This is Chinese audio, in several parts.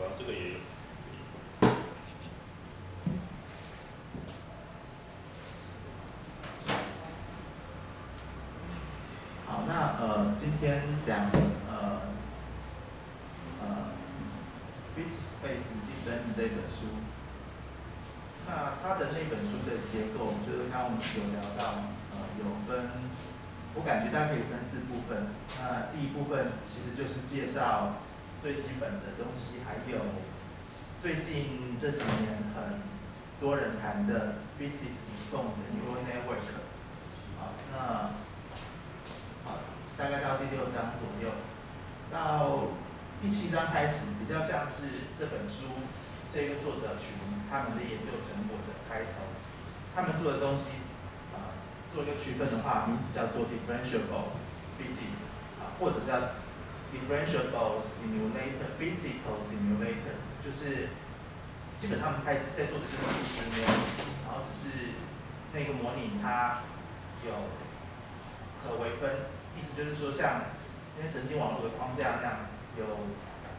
啊，这个也有。好，那呃，今天讲呃呃《Business Space Design》这本书，那它的那本书的结构，就是刚刚我们有聊到，呃，有分，我感觉大概可以分四部分。那第一部分其实就是介绍最基本的东西，还有最近这几年很多人谈的 Business Informed Neural Network。好，那好，大概到第六章左右，到第七章开始，比较像是这本书这个作者群他们的研究成果的开头。他们做的东西，啊，做一个区分的话，名字叫做 differentiable physics，啊，或者是叫 differentiable simulator physical simulator，就是基本他们在在做的就是数值模拟，然后只是那个模拟它有可微分，意思就是说像因为神经网络的框架那样，有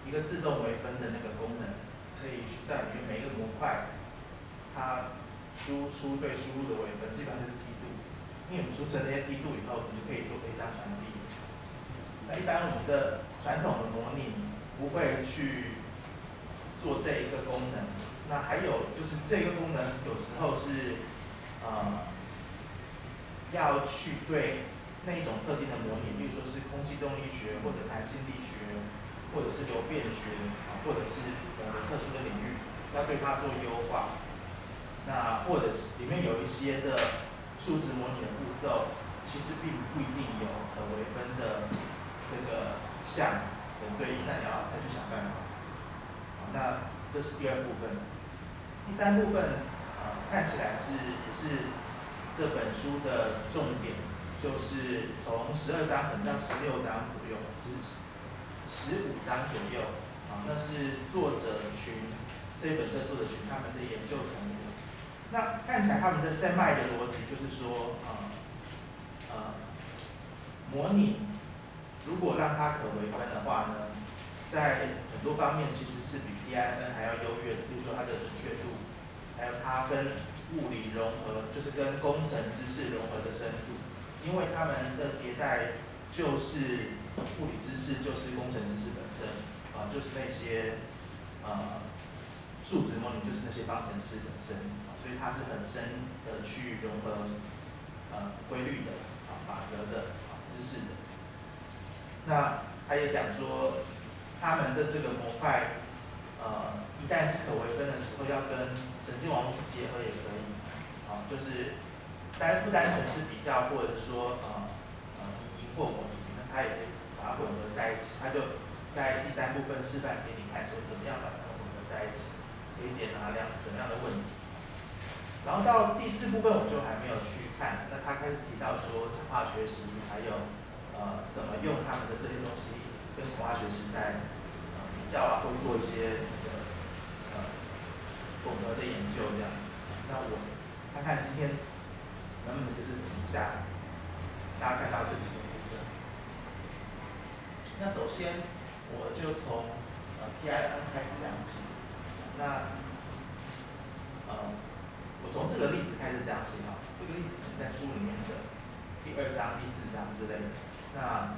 一个自动微分的那个功能，可以去算里面每一个模块，它输出对输入的微分，基本上就是梯度。因为我们输出了那些梯度以后，我们就可以做回向传递。那一般我们的传统的模拟不会去做这一个功能。那还有就是这个功能有时候是呃要去对那一种特定的模拟，比如说是空气动力学或者弹性力学，或者是流变学啊，或者是某个特殊的领域，要对它做优化。那或者是里面有一些的数值模拟的步骤，其实并不一定有可微分的这个项的对应，那你要再去想办法。好，那这是第二部分。第三部分啊，看起来是也是这本书的重点，就是从十二章可能到十六章左右，十十五章左右啊，那是作者群这本书作者群他们的研究成果。那看起来他们的在卖的逻辑就是说，呃，呃，模拟如果让它可微分的话呢，在很多方面其实是比 PIN 还要优越的，比如说它的准确度，还有它跟物理融合，就是跟工程知识融合的深度，因为他们的迭代就是物理知识，就是工程知识本身，啊，就是那些呃数值模拟，就是那些方程式本身。所以它是很深的去融合呃规律的啊法则的啊知识的。那他也讲说，他们的这个模块呃一旦是可微分的时候，要跟神经网络去结合也可以啊，就是单不单纯是比较，或者说呃呃疑惑模拟，那它也可以把它混合在一起。他就在第三部分示范给你看，说怎么样把它混合在一起，可以解答两怎么样的问题。然后到第四部分我就还没有去看，那他开始提到说强化学习，还有呃怎么用他们的这些东西跟强化学习在呃比较啊，或做一些那个呃混合的研究这样子。那我看看今天能不能就是停下，大家看到这几个部分。那首先我就从呃 PIN 开始讲起，那呃。我从这个例子开始讲起哈，这个例子可能在书里面的第二章、第四章之类的。那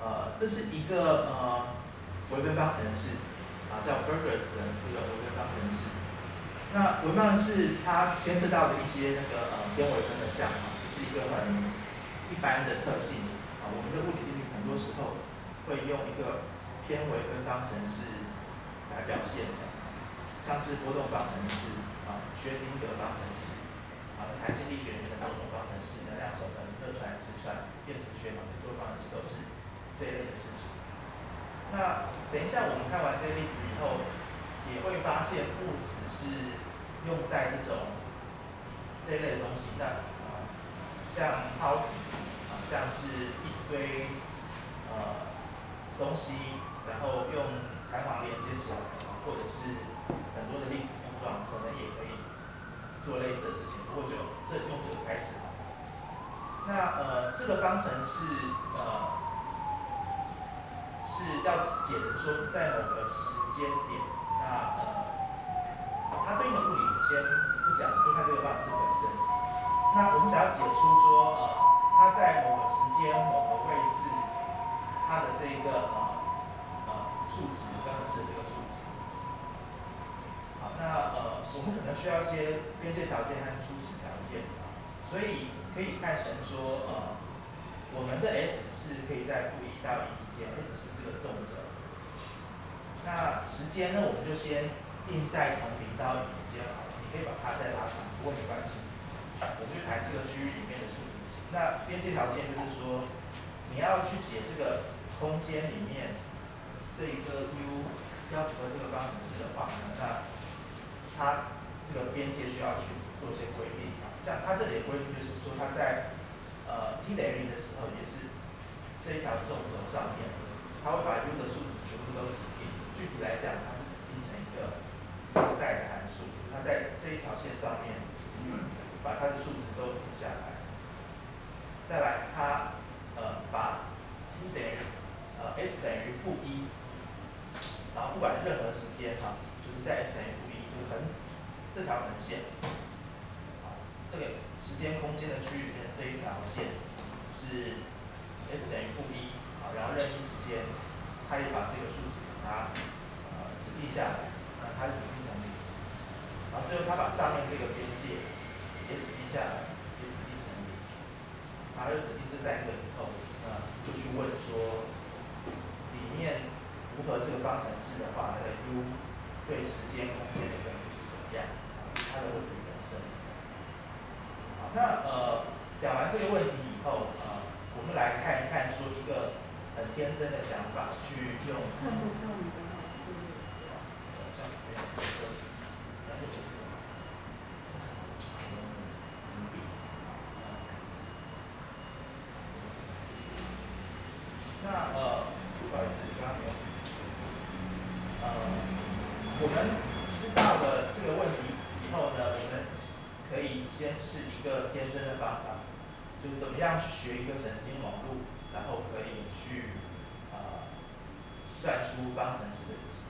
呃，这是一个呃微分方程式啊，叫 Burgers 的一个微分方程式。那微分方程式它牵涉到的一些那个呃偏微分的项啊，是一个很一般的特性啊。我们的物理定律很多时候会用一个偏微分方程式来表现的，像是波动方程式。啊，薛定谔方程式，啊，弹性力学里的多种方程式，能量守恒、热传、磁传、电磁学，啊，所有方式都是这一类的事情。那等一下我们看完这些例子以后，也会发现不只是用在这种这一类的东西，那啊，像抛体，啊，像是一堆呃东西，然后用弹簧连接起来，啊，或者是很多的粒子碰撞，可能也可以。做类似的事情，不过就这用这个开始。那呃，这个方程式呃是要解的说，在某个时间点，那呃，它对应的物理先不讲，就看这个方程式本身。那我们想要解出说，呃，它在某个时间、某个位置，它的这一个呃呃数值，刚刚是这个数值。好，那呃，我们可能需要一些边界条件和初始条件，所以可以看成说，呃，我们的 s 是可以在负一到一之间，s 是这个纵轴。那时间呢，我们就先定在从零到一之间好了。你可以把它再拉长，不过没关系。我们就谈这个区域里面的数字题。那边界条件就是说，你要去解这个空间里面这一个 u 要符合这个方程式的话，那它这个边界需要去做一些规定。像它这里的规定就是说，它在呃 t 等于零的时候，也是这一条纵轴上面，它会把 u 的数值全部都指定。具体来讲，它是指定成一个负赛的函数，它在这一条线上面，把它的数值都停下来。再来，它呃把 t 等于呃 s 等于负一，然后不管任何时间哈，就是在 s 等于负一这个横这条横线，好，这个时间空间的区域里面这一条线是 s 等于负一，好，然后任意时间。它也把这个数值给它呃指定下来，那它指定成零，然后最后它把上面这个边界也指定下来，也指定成零，然后又指定这三个以后，那就去问说里面符合这个方程式的话，那个 u 对时间空间的一个子？啊，这是它的问题本身。好，那呃讲完这个问题以后，呃，我们来看一看说一个。很天真的想法去用。看不到你的老师。这样没有特色，然后就这样。那呃，不好意思，刚刚没有。呃，我们知道了这个问题以后呢，我们可以先试一个天真的方法，就怎么学一个神经网络。然后可以去呃算出方程式的值。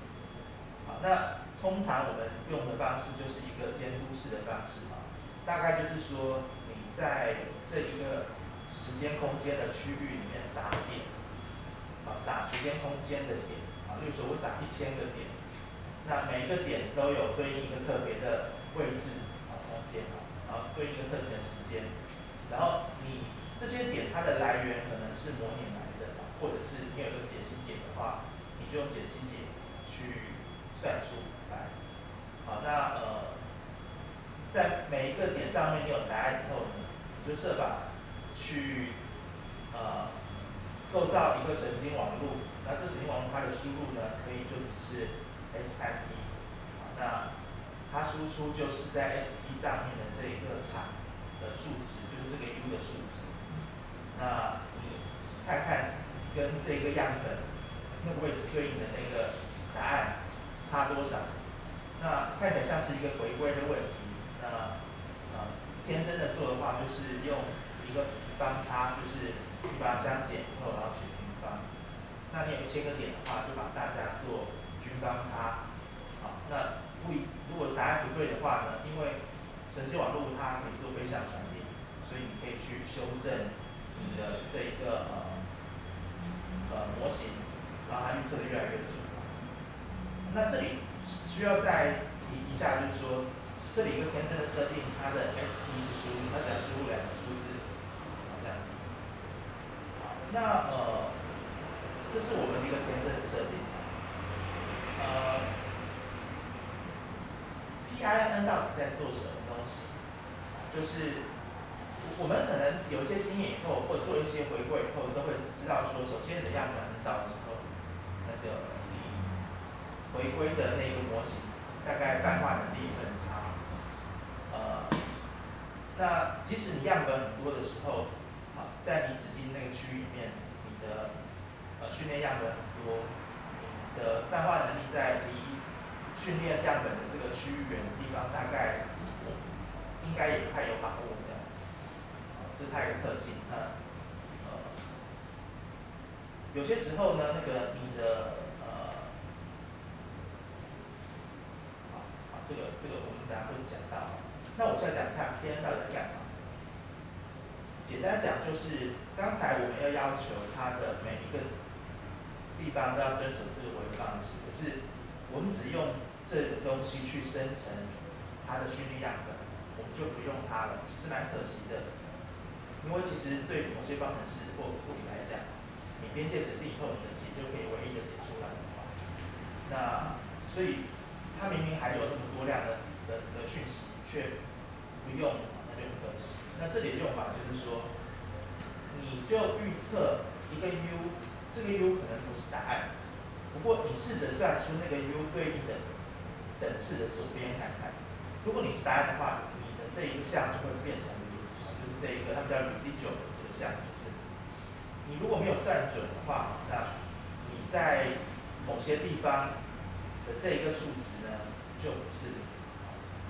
好，那通常我们用的方式就是一个监督式的方式啊，大概就是说你在这一个时间空间的区域里面撒点，啊撒时间空间的点，啊，例如说我撒一千个点，那每一个点都有对应一个特别的位置啊空间啊，然后对应一个特定的时间，然后你。这些点它的来源可能是模拟来的，或者是你有个解析解的话，你就用解析解去算出来。好，那呃，在每一个点上面你有答案以后呢，你就设法去呃构造一个神经网络。那这神经网络它的输入呢，可以就只是 x 和 t。那它输出就是在 s t 上面的这一个场的数值，就是这个 u 的数值。那你看看跟这个样本那个位置对应的那个答案差多少？那看起来像是一个回归的问题。那呃，天真的做的话，就是用一个方差，就是你把相减以后，然后取平方。那你有千个点的话，就把大家做均方差。好，那不一如果答案不对的话呢？因为神经网络它可以做非向传递，所以你可以去修正。你的这一个呃呃模型，然后它预测的越来越准。那这里需要再提一下，就是说这里一个天真的设定，它的 S T 是输入，它只要输入两个数字，这样子。好，那呃，这是我们一个天真的设定。呃，P I N 到底在做什么东西？就是。我们可能有一些经验以后，或者做一些回归以后，都会知道说，首先你的样本很少的时候，那个你回归的那个模型大概泛化能力很差。呃，那即使你样本很多的时候，啊，在你指定那个区域里面，你的呃训练样本很多，你的泛化能力在离训练样本的这个区域远的地方，大概应该也不太有把握。这是它一个特性，那呃，有些时候呢，那个你的呃好，好这个这个我们等下会讲到。那我现在讲一下 PN 到底在干嘛？简单讲就是刚才我们要要求它的每一个地方都要遵守这个回方式，可是我们只用这个东西去生成它的训练样本，我们就不用它了，其实蛮可惜的。因为其实对某些方程式或物理来讲，你边界指定以后，你的解就可以唯一的解出来的话，那所以它明明还有那么多量的的的讯息，却不用，那就很可惜。那这里的用法就是说，你就预测一个 u，这个 u 可能不是答案，不过你试着算出那个 u 对应的等式的左边看看。如果你是答案的话，你的这一个项就会变成这一个，它们叫 residual 的这个项，就是你如果没有算准的话，那你在某些地方的这一个数值呢，就不是零。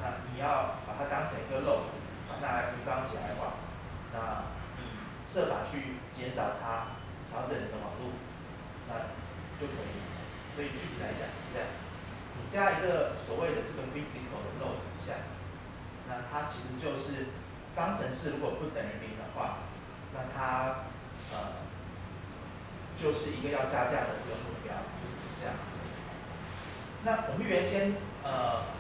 那你要把它当成一个 loss，把它平方起来的话，那你设法去减少它，调整你的网路，那就可以。所以具体来讲是这样，你加一个所谓的这个 physical 的 loss 项，那它其实就是方程式如果不等于零的话，那它呃就是一个要下降的这个目标，就是这样子。那我们原先呃。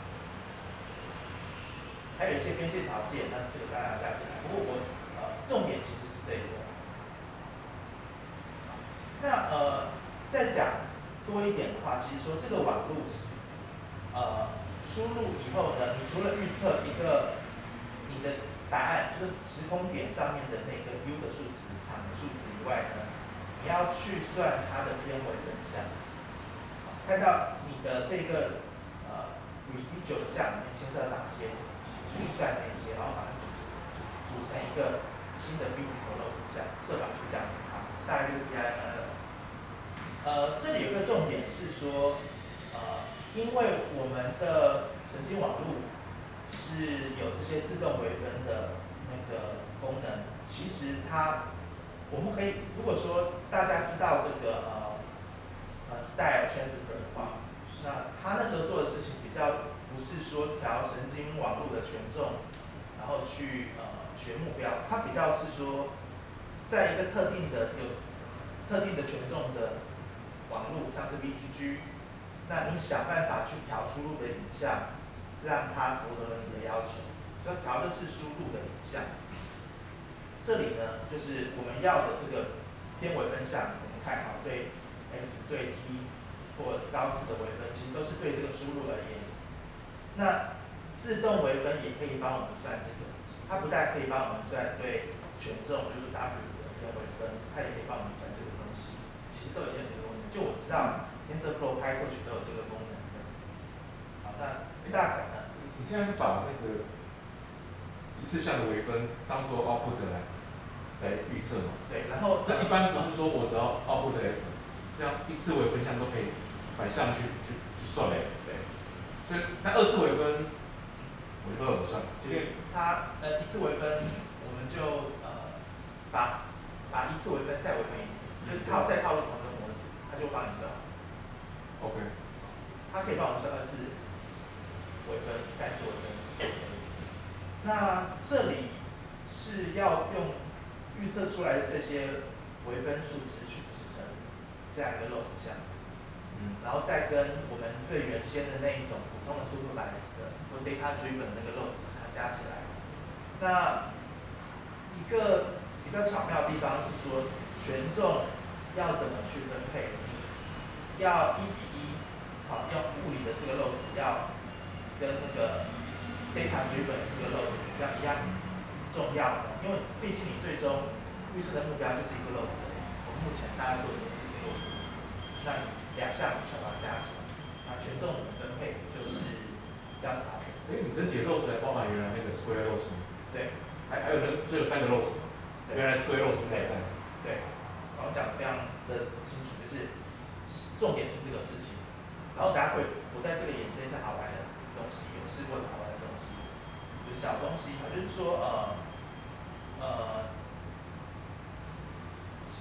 还有一些边界条件，那这个当然要加进来。不过我呃重点其实是这个。那呃再讲多一点的话，其实说这个网络呃输入以后呢，你除了预测一个你的答案，就是时空点上面的那个 u 的数值、场的数值以外呢，你要去算它的偏微分项。看到你的这个呃与 C 九项里面牵涉哪些？去算那些，然后把它组成组成一个新的 physical 项，设法去这样啊，大概就是 PIN 了。呃，这里有个重点是说，呃，因为我们的神经网络是有这些自动微分的那个功能，其实它我们可以如果说大家知道这个呃呃 style transfer 的话，那他那时候做的事情比较。不是说调神经网络的权重，然后去呃选目标，它比较是说，在一个特定的有特定的权重的网络，像是 VGG，那你想办法去调输入的影像，让它符合你的要求，所以调的是输入的影像。这里呢，就是我们要的这个偏微分项，我们看好对 x 对 t 或高次的微分，其实都是对这个输入而言。那自动微分也可以帮我们算这个，它不但可以帮我们算对权重，就是 W 的偏微分，它也可以帮我们算这个东西。其实都有些这个功能，就我知道 TensorFlow 开过去都有这个功能的。好，那大？你现在是把那个一次项的微分当做 output 来来预测嘛？对，然后那一般不是说我只要 output f，这样一次微分项都可以反向去去去算嘞。所以那二次微分，我就不怎么算。因为它呃一次微分，我们就呃把把一次微分再微分一次，就套再套入同一个模组，它就帮你算。OK。它可以帮我们算二次微分、三次微分。那这里是要用预测出来的这些微分数值去组成这样一个 loss 项。嗯然后再跟我们最原先的那一种普通的 supervised 的或 data driven 那个 loss 把它加起来。那一个比较巧妙的地方是说，权重要怎么去分配？你要一比一，好，用物理的这个 loss 要跟那个 data driven 这个 loss 要一样重要的，因为毕竟你最终预测的目标就是一个 loss。我们目前大家做的是一个 loss，那。两项全把它加起来，那权重的分配就是要调。哎，你整体的 loss 还包含原来那个 square loss 对。还还有那只有三个 loss 原来 square loss 不在。对。然后讲的非常的清楚，就是重点是这个事情。然后等下会我在这个延伸一下好玩的东西，有试过的好玩的东西，就小东西嘛，就是说呃呃，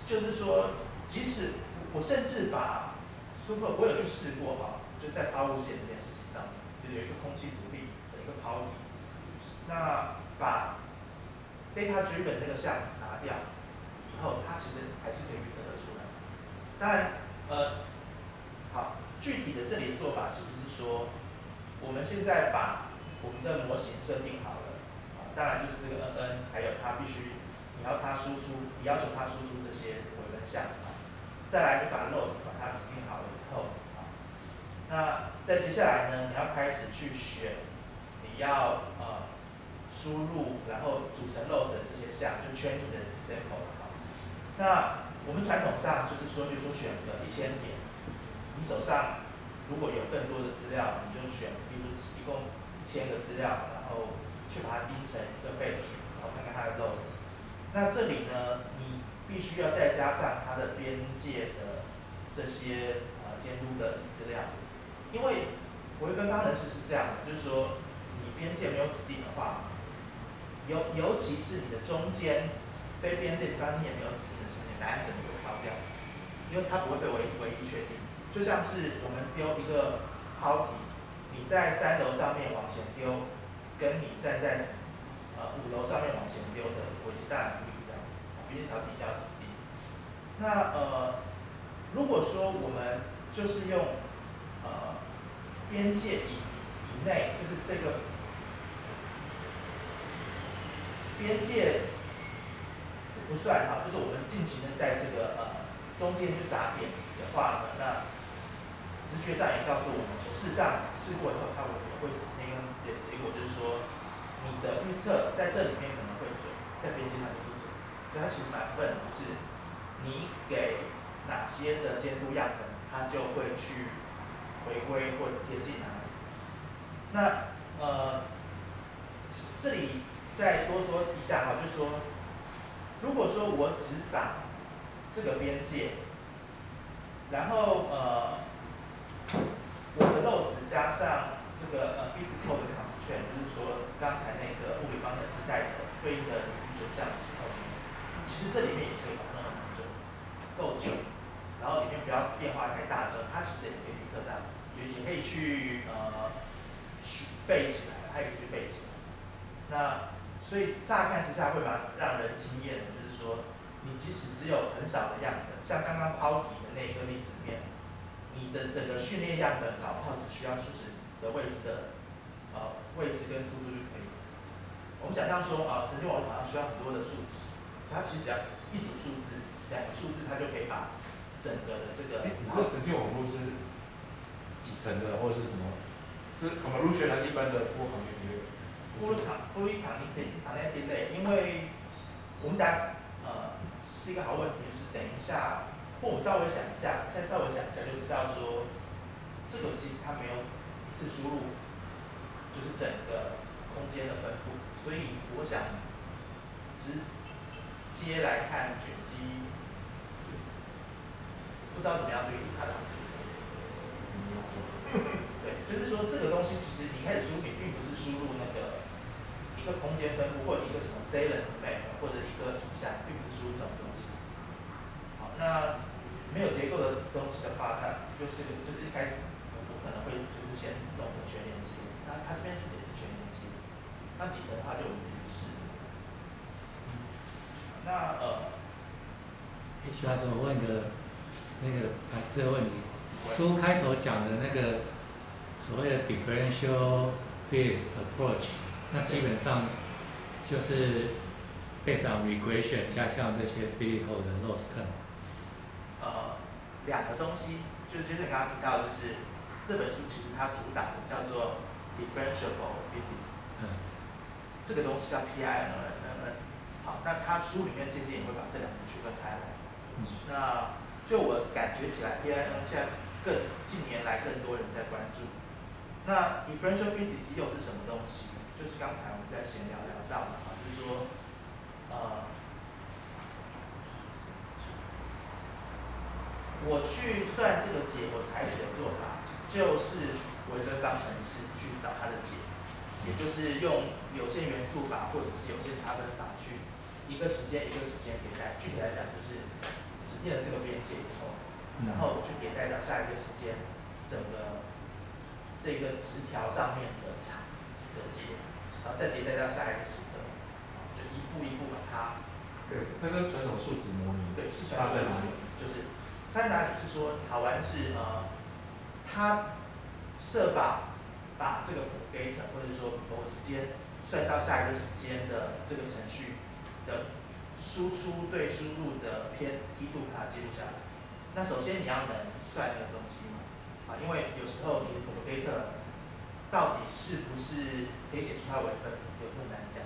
就是说即使我甚至把 Super 我有去试过哈，就在抛物线这件事情上面，就有一个空气阻力的一个抛体。那把 data driven 那个项拿掉以后，它其实还是可以预测得出来。当然，呃，好，具体的这里的做法其实是说，我们现在把我们的模型设定好了，啊，当然就是这个 n n，还有它必须你要它输出，你要求它输出这些微分项，再来你把 loss 把它指定好了以后，啊，那在接下来呢，你要开始去选你要呃输入，然后组成 loss 的这些项，就圈你的 sample 好，那我们传统上就是说，比如说选个一千点，你手上如果有更多的资料，你就选，比如说一共一千个资料，然后去把它拼成一个 batch，然后看看它的 loss。那这里呢，你必须要再加上它的边界的这些呃监督的资料，因为微分方程式是这样的，就是说你边界没有指定的话，尤尤其是你的中间非边界方你也没有指定的时候，答案整个会抛掉，因为它不会被唯唯一确定。就像是我们丢一个抛体，你在三楼上面往前丢，跟你站在呃五楼上面往前丢的轨迹当然不一样，边界条体要指定。那呃，如果说我们就是用呃边界以以内，就是这个边界这不算哈，就是我们尽情的在这个呃中间去撒点的话呢，那直觉上也告诉我们，事实上试过以后，它会会那个结结果就是说。你的预测在这里面可能会准，在边界上就不准，所以它其实蛮笨的，是你给哪些的监督样本，它就会去回归或者贴近哪里。那呃，这里再多说一下哈，就是说，如果说我只撒这个边界，然后呃，我的 loss 加上这个呃 physical 的。就是说，刚才那个物理方程式带的对应的离子准项的时候，其实这里面也可以把它很准，够准，然后里面不要变化太大的时候，它其实也可以预测到，也也可以去呃去背起来，它也可以去背起来。那所以乍看之下会蛮让人惊艳的，就是说，你即使只有很少的样本，像刚刚抛体的那个例子里面，你的整个训练样本搞不好只需要数值的位置的呃。位置跟速度就可以。我们想象说啊，神经网络好像需要很多的数值，它其实只要一组数字、两个数字，它就可以把整个的这个。你说神经网络是几层的，或者是什么？是 convolution 还是一般的 full convolution？full full convolution 类，因为我们答呃是一个好问题，是等一下，或我稍微想一下，现在稍微想一下就知道说，这个其实它没有一次输入。就是整个空间的分布，所以我想直接来看卷积，不知道怎么样对它的好处。对，就是说这个东西其实你开始输入，你并不是输入那个一个空间分布或者一个什么 salience map 或者一个影像，并不是输入这种东西。好，那没有结构的东西的话，它就是就是一开始我我可能会就是先弄个全连接。那它这边是也是全年级，那几层的话就我们自己试。那呃，需要什么问个那个反思的问题？书开头讲的那个所谓的 differential phase approach，那基本上就是 based on regression 加上这些 physical 的 loss term。呃，两个东西，就是就是刚刚提到，就是这本书其实它主打的叫做。differentiable physics，嗯，这个东西叫 PINN，好，那它书里面渐渐也会把这两个区分开来。嗯，那就我感觉起来，PINN 现在更近年来更多人在关注。那 differential physics 又是什么东西？就是刚才我们在闲聊聊到的啊，就是说，呃，我去算这个解，我采取的做法就是微分方程式去。找它的解，也就是用有限元素法或者是有限差分法去一个时间一个时间迭代。具体来讲，就是指定了这个边界以后，然后我去迭代到下一个时间，整个这这个直条上面的长的解，然后再迭代到下一个时刻，就一步一步把它。对，它跟传统数值模拟对，是差在哪里？在哪里？是说台湾是呃，它设法把这个 get 或者说某个时间算到下一个时间的这个程序的输出对输入的偏梯度把它记录下来。那首先你要能算那个东西嘛，啊，因为有时候你的 get 到底是不是可以写出它微分，有时候难讲。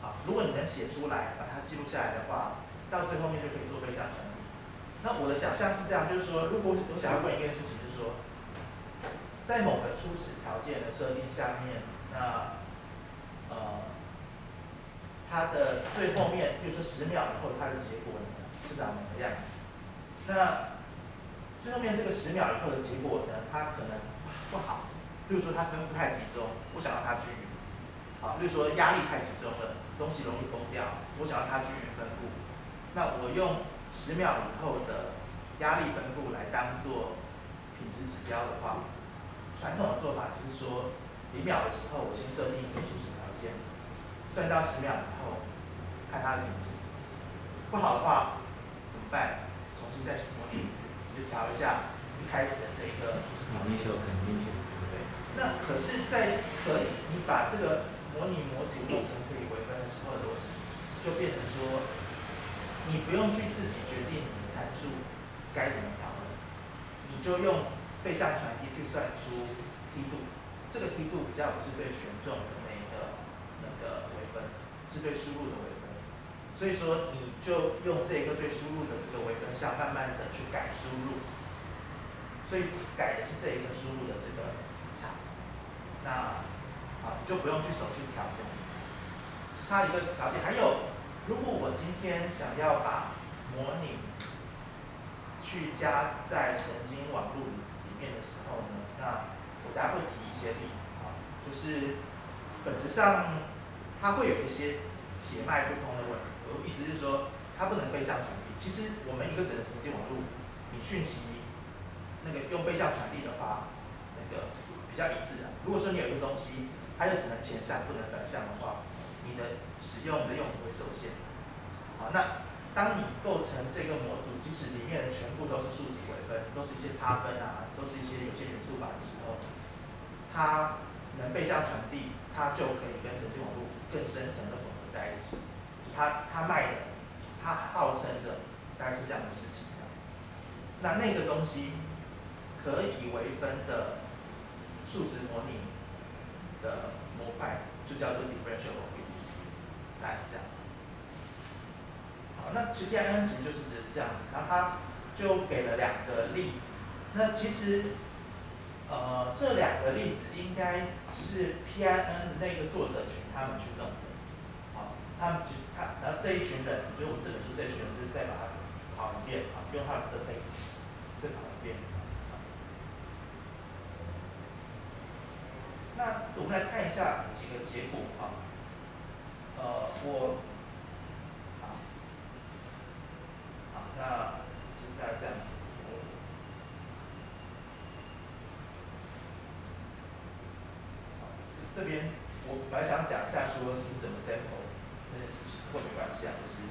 好，如果你能写出来，把它记录下来的话，到最后面就可以做背向传了。那我的想象是这样，就是说，如果我想要问一件事情，就是说，在某个初始条件的设定下面，那呃，它的最后面，比如说十秒以后，它的结果呢是长什么样子？那最后面这个十秒以后的结果呢，它可能不好，比如说它分布太集中，我想让它均匀。好，比如说压力太集中了。东西容易崩掉，我想让它均匀分布，那我用十秒以后的压力分布来当做品质指标的话，传统的做法就是说，零秒的时候我先设定一个初始条件，算到十秒以后看它的品质，不好的话怎么办？重新再模拟一次，你就调一下一开始的这一个初始条件。肯定是。对。那可是，在可以你把这个模拟模组变成可以微分的。时候的逻辑就变成说，你不用去自己决定你参数该怎么调，你就用背向传递去算出梯度，这个梯度比较不是对权重的那一个那个微分，是对输入的微分，所以说你就用这一个对输入的这个微分项慢慢的去改输入，所以改的是这一个输入的这个场，那啊就不用去手去调。只差一个条件，还有，如果我今天想要把模拟去加在神经网络里面的时候呢，那我大家会提一些例子啊，就是本质上它会有一些血脉不通的问题。我意思是说，它不能背向传递。其实我们一个整个神经网络，你讯息那个用背向传递的话，那个比较一致啊。如果说你有一个东西，它就只能前向不能反向的话。的使用的用途会受限，好，那当你构成这个模组，即使里面的全部都是数值微分，都是一些差分啊，都是一些有限元素法的时候，它能背向传递，它就可以跟神经网络更深层的混合在一起。它它卖的，它号称的大概是这样的事情。那那个东西可以微分的数值模拟的模块，就叫做 differential。来这样，好，那其实 PIN 其实就是指这样子，然后他就给了两个例子，那其实，呃，这两个例子应该是 PIN 那个作者群他们去弄的，好，他们其实他，然后这一群人，就我们这本书这一群人，就是再把它跑一遍，啊，用他们的配，再跑一遍，那我们来看一下几个结果啊。呃，我，好，好，那现在这样子，这边我本来想讲一下说你怎么 sample 那件事情，不过没关系啊，就是，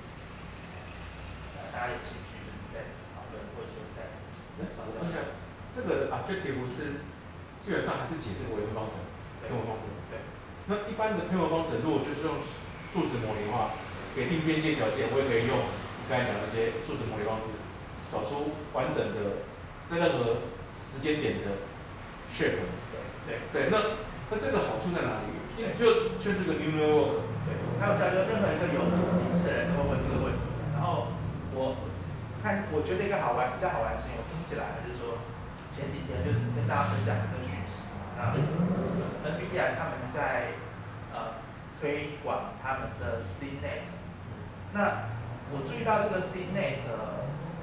大家有兴趣就是在讨论或者说在，那稍等一下，这个 objective 是基本上还是解释微分方程，偏微方程，对，那一般的偏微方程如果就是用。数值模拟化，给定边界条件，我也可以用刚才讲那些数值模拟方式，找出完整的在任何时间点的 shape。对对对那那这个好处在哪里？就就这个 new network。对，还有叫就任何一个有名词的人都会问这个问题。然后我看我觉得一个好玩比较好玩的事情，我听起来就是说前几天就跟大家分享一个讯息，那 NVIDIA 他们在。推广他们的 CNET，那我注意到这个 CNET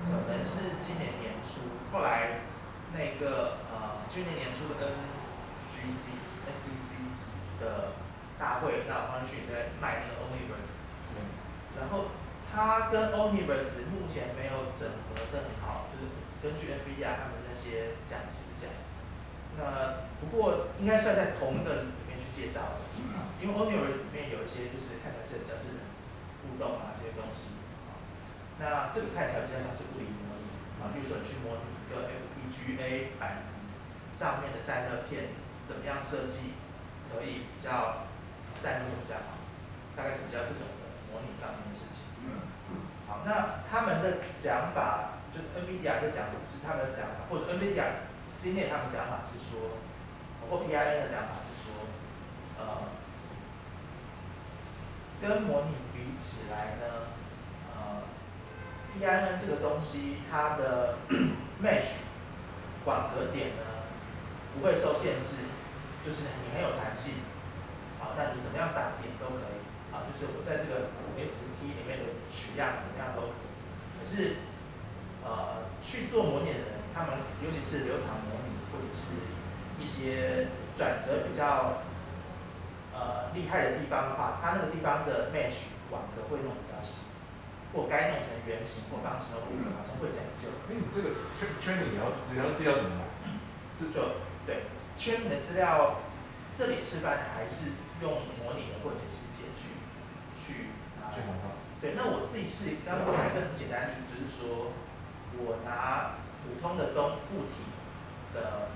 可能是今年年初，后来那个呃去年年初的 NGC、NTC 的大会，那方旭在卖那个 Omniverse，然后它跟 Omniverse 目前没有整合的很好，就是根据 NVIDIA 他们那些讲师讲，那不过应该算在同一个里面去介绍的，因为 Oneris 里面有一些就是看起来是比较是互动啊这些东西，啊，那这个看起来比较像是物理模拟啊，比如说你去模拟一个 FPGA 板子上面的散热片怎么样设计，可以比较散热比较好，大概是比较这种的模拟上面的事情。好，那他们的讲法，就 NVIDIA 的讲法是他们的讲法，或者 NVIDIA、CNET 他们讲法是说，，OPIN 的讲法是说，呃，跟模拟比起来呢，呃，PIN 这个东西它的 mesh 网格点呢不会受限制，就是你很有弹性，好，那你怎么样散点都可以，啊，就是我在这个 ST 里面的取样怎么样都可以，可是，呃，去做模拟的人，他们尤其是流场模拟或者是一些转折比较呃厉害的地方的话，它那个地方的 mesh 网格会弄比较细，或该弄成圆形或方形的网格好像会讲究。哎，你这个圈圈里你要资料资料怎么来？是说对圈里的资料，这里示范还是用模拟的或解析解去去。对，那我自己是刚刚讲一个很简单的例子，就是说我拿普通的动物体的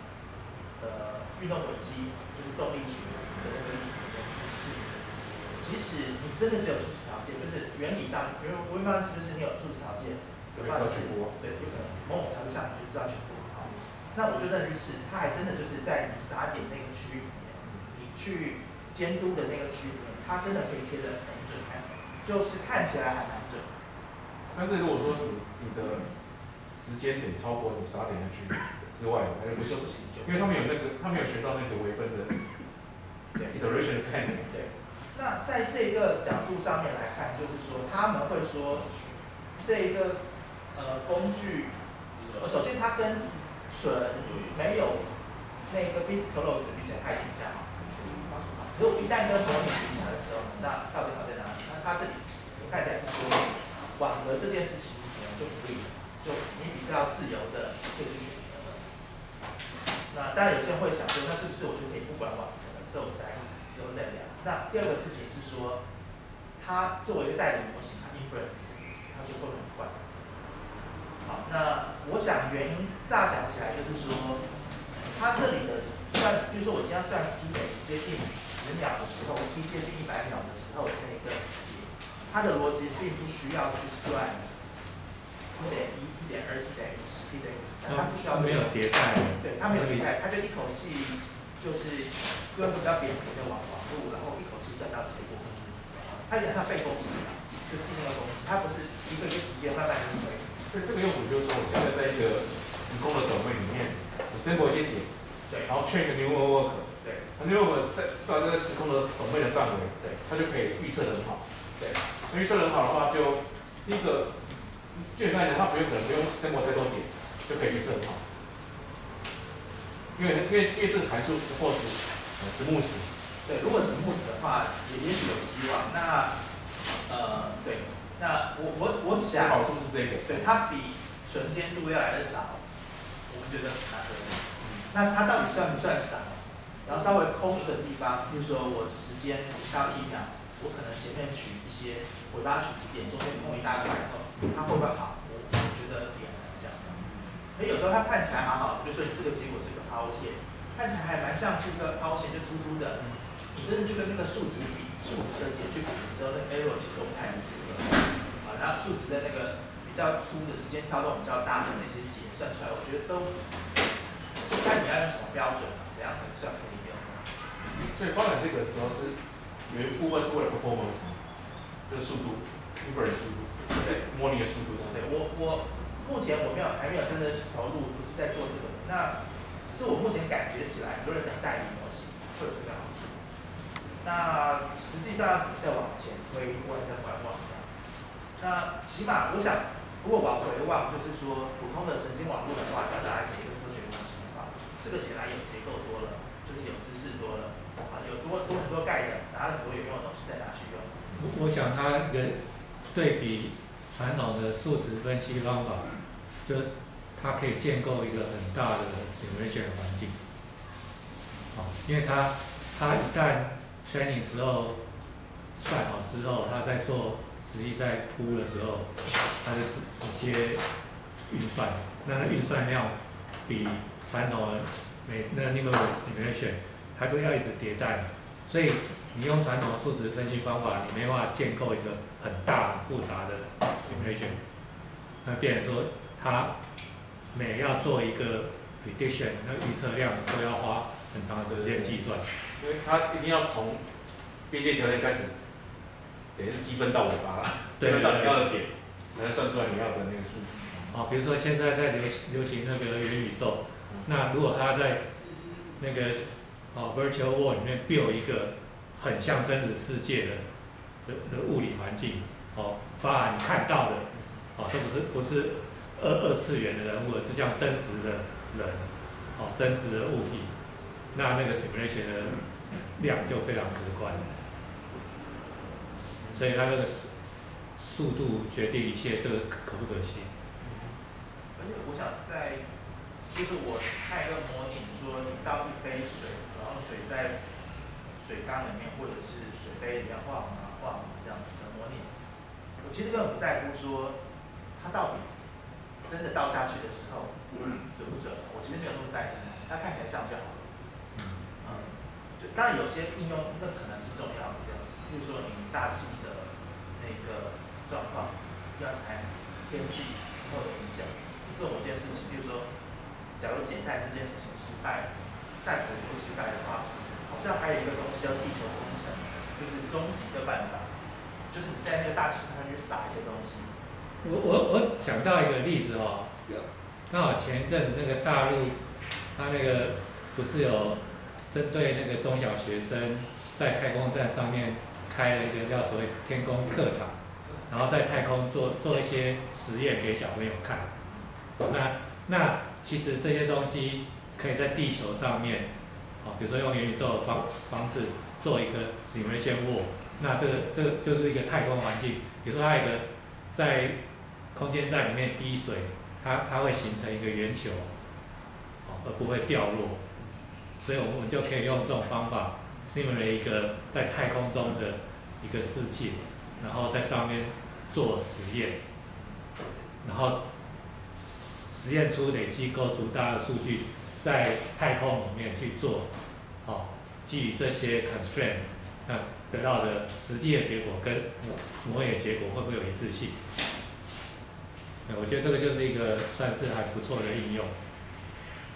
的运动轨迹，就是动力学的那个例子。即使你真的只有初始条件，就是原理上，因为微观是不是你有初始条件，有办法去播，对，有可能某种程度上你就知道去播。好，那我就在去试，它还真的就是在你撒点那个区域里面，你去监督的那个区域里面，它真的可以贴的很准。就是看起来还蛮准，但是如果说你你的时间点超过你撒点的区域之外，还有不休息，因为他们有那个，他们有学到那个微分的对 iteration 的概念。对，那在这个角度上面来看，就是说他们会说这一个呃工具，首先它跟纯没有那个 physical loss 比起来，它一定比较好。如果一旦跟模拟比起来的时候，那到底好在哪里？那它这里我看起来是说，网格这件事情可能就不利，就你比较自由的可以去选择了。那当然有些人会想说，那是不是我就可以不管网格了？之后再之后再聊。那第二个事情是说，它作为一个代理模型，它 inference 它是会很快。好，那我想原因乍想起来就是说，它这里的算，比如说我今天算 t 等于接近十秒的时候，t 接近一百秒的时候的那个。它的逻辑并不需要去算一点一、一点二、一点五十、一点五十三，它不需要。没有迭代。对，它没有迭代，它就一口气就是用比较扁平的网网路，然后一口气算到结果。它有点像背公式，就记那个公式，它不是一个一个时间慢慢的推。对，这个用途就是说，我现在在一个时空的短位里面，我生活一些点，对，然后 check new work，对，那 new work 在在这个时空的短位的范围，对，它就可以预测很好，对。预测很好的话，就第一个，简单来讲，它不用可能不用生活太多点，就可以预测很好。因为因为因为这个函数是或是实木死。对，如果实木死的话，也也许有希望。那呃，对，那我我我想，好处是这个，对，它比纯监督要来的少，我们觉得很难得。那它到底算不算少？然后稍微空一个地方，比如说我时间不到一秒。我可能前面取一些尾巴取几点，中间空一大块以后，它会不会好？我我觉得也难讲。所以有时候它看起来蛮好，比如说你这个结果是个凹陷，看起来还蛮像是一个凹陷，就凸凸的。你真的去跟那个数值比，数值的解去比的时候，那 error 其实都不太能接受。啊，然后数值的那个比较粗的时间跳动比较大的那些解算出来，我觉得都看你要用什么标准，怎样才算可以用。所以发展这个主要是。有一部分是为了 performance，就是速度，inference 速度，对，模拟的速度。对我我目前我没有还没有真的投入，不是在做这个。那只是我目前感觉起来，很多人讲代理模型会有这个好处。那实际上怎么再往前推，或者再观望这样。那起码我想，如果往回望，就是说普通的神经网络的话，要拿来解一个科学模型的话，这个显然有结构多了，就是有知识多了。啊，有多多很多概念，拿很多有用的东西再拿去用。我我想它一个对比传统的数值分析方法，就它可以建构一个很大的 simulation 环境。因为它它一旦 training 之后算好之后，它在做实际在铺的时候，它就直直接运算，那运算量比传统的每那那个 simulation 它都要一直迭代，所以你用传统的数值分析方法，你没办法建构一个很大复杂的 simulation，那变成说它每要做一个 prediction，那预测量都要花很长的时间计算。因为它一定要从边界条件开始，等于是积分到尾巴了，积对分到你要的点，才能算出来你要的那个数字。啊，比如说现在在流行流行那个元宇宙，那如果它在那个哦 virtual world 里面 build 一个很像真实世界的的的物理环境，哦，包含你看到的，哦，这不是不是二二次元的人物，而是像真实的人，哦，真实的物体，那那个 simulation 的量就非常可观，所以它那个速速度决定一切，这个可不可行？而且我想在，就是我看一个模拟，说你倒一杯水，然后水在水缸里面或者是水杯里面晃啊晃啊这样子的模拟，我其实根本不在乎说它到底真的倒下去的时候准不准，我其实没有那么在意，它看起来像就好了。嗯，就当然有些应用那可能是重要的，比如说你大气的那个状况，要看天气之后的影响。做某件事情，比如说，假如减碳这件事情失败，氮捕捉失败的话，好像还有一个东西叫地球工程，就是终极的办法，就是你在那个大气层上去撒一些东西。我我我想到一个例子哦，刚好前一阵子那个大陆，他那个不是有针对那个中小学生在太空站上面开了一个叫所谓天宫课堂，然后在太空做做一些实验给小朋友看。那那其实这些东西可以在地球上面，哦，比如说用元宇宙的方方式做一个 simulation world，那这个这个就是一个太空环境，比如说它有一个在空间站里面滴水，它它会形成一个圆球，哦，而不会掉落，所以我们就可以用这种方法 simulate 一个在太空中的一个世界，然后在上面做实验，然后。实验出累积够足大的数据，在太空里面去做，哦，基于这些 constraint，那得到的实际的结果跟模拟的结果会不会有一致性？我觉得这个就是一个算是还不错的应用。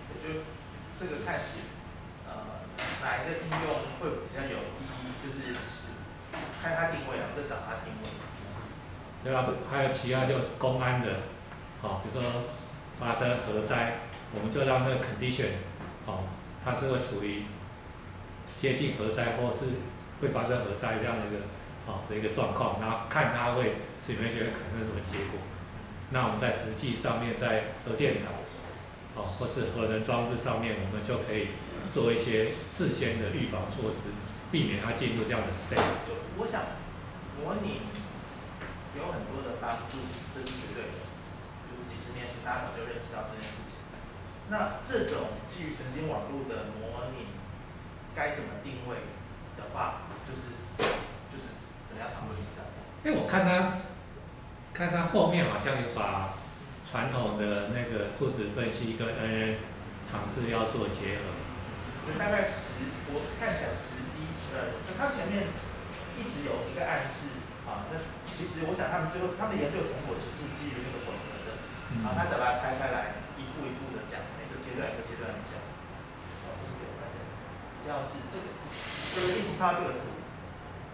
我觉得这个看呃哪一个应用会比较有意义，就是看它定位啊，就找它定位。对啊，还有其他就公安的，哦，比如说。发生核灾，我们就让那个 condition，哦，它是会处于接近核灾或是会发生核灾这样的一个哦的一个状况，然后看它会水面学可能是什么结果。那我们在实际上面在核电厂，哦或是核能装置上面，我们就可以做一些事先的预防措施，避免它进入这样的 state。就我想模拟有很多的帮助，这是绝对的就。几十年前，大家早就认识到这件事情。那这种基于神经网络的模拟，该怎么定位的话，就是就是等下讨论一下。因为我看他，看他后面好像有把传统的那个数值分析跟 N N 尝试要做结合。就大概十，我看起来十一、十二，所以它前面一直有一个暗示啊。那其实我想他们最后他们研究成果其实是基于那个过程。的，啊，他再把它拆开来，一步一步的讲，每个阶段一个阶段的讲。哦，不是这个，不是这个，要是这个，就是一直看到这个图，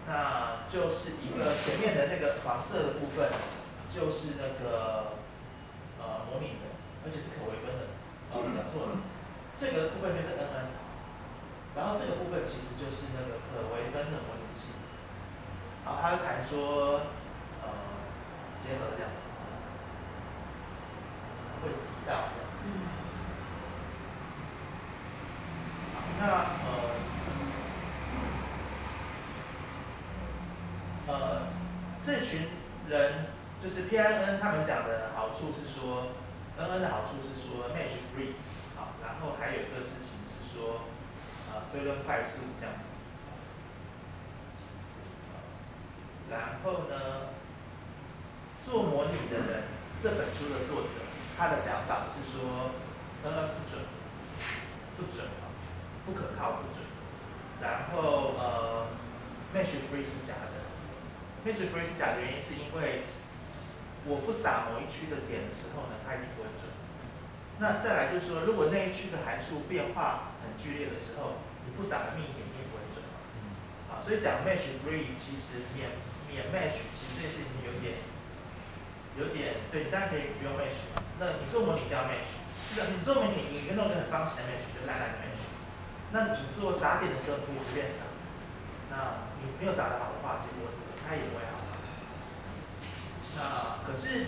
那就是一个前面的那个黄色的部分，就是那个呃模拟的，而且是可微分的。哦，讲错了，这个部分就是 N N，然后这个部分其实就是那个可微分的模拟器。然后，他谈说呃结合这样子。会提到，那呃呃，这群人就是 PIN 他们讲的好处是说，NN 的好处是说 Mesh Free，好，然后还有一个事情是说，呃推论快速这样子。然后呢，做模拟的人，这本书的作者，他的讲法是说，NN 不准，不准啊，不可靠，不准。然后呃，Mesh Free 是假的，Mesh Free 是假的原因是因为我不撒某一区的点的时候呢，它一定不会准。那再来就是说，如果那一区的函数变化很剧烈的时候，你不撒的密一点，你也不会准。啊，所以讲 Mesh Free 其实免免 Mesh，其实这件事情有点有点对，你当然可以不用 Mesh 嘛。那你做模拟一定要 Mesh，是的，你做模拟你弄一个很方形的 Mesh，就烂烂的 Mesh。那你做撒点的时候，你可以随便撒。那你没有撒的好的话，结果猜也不会好。那可是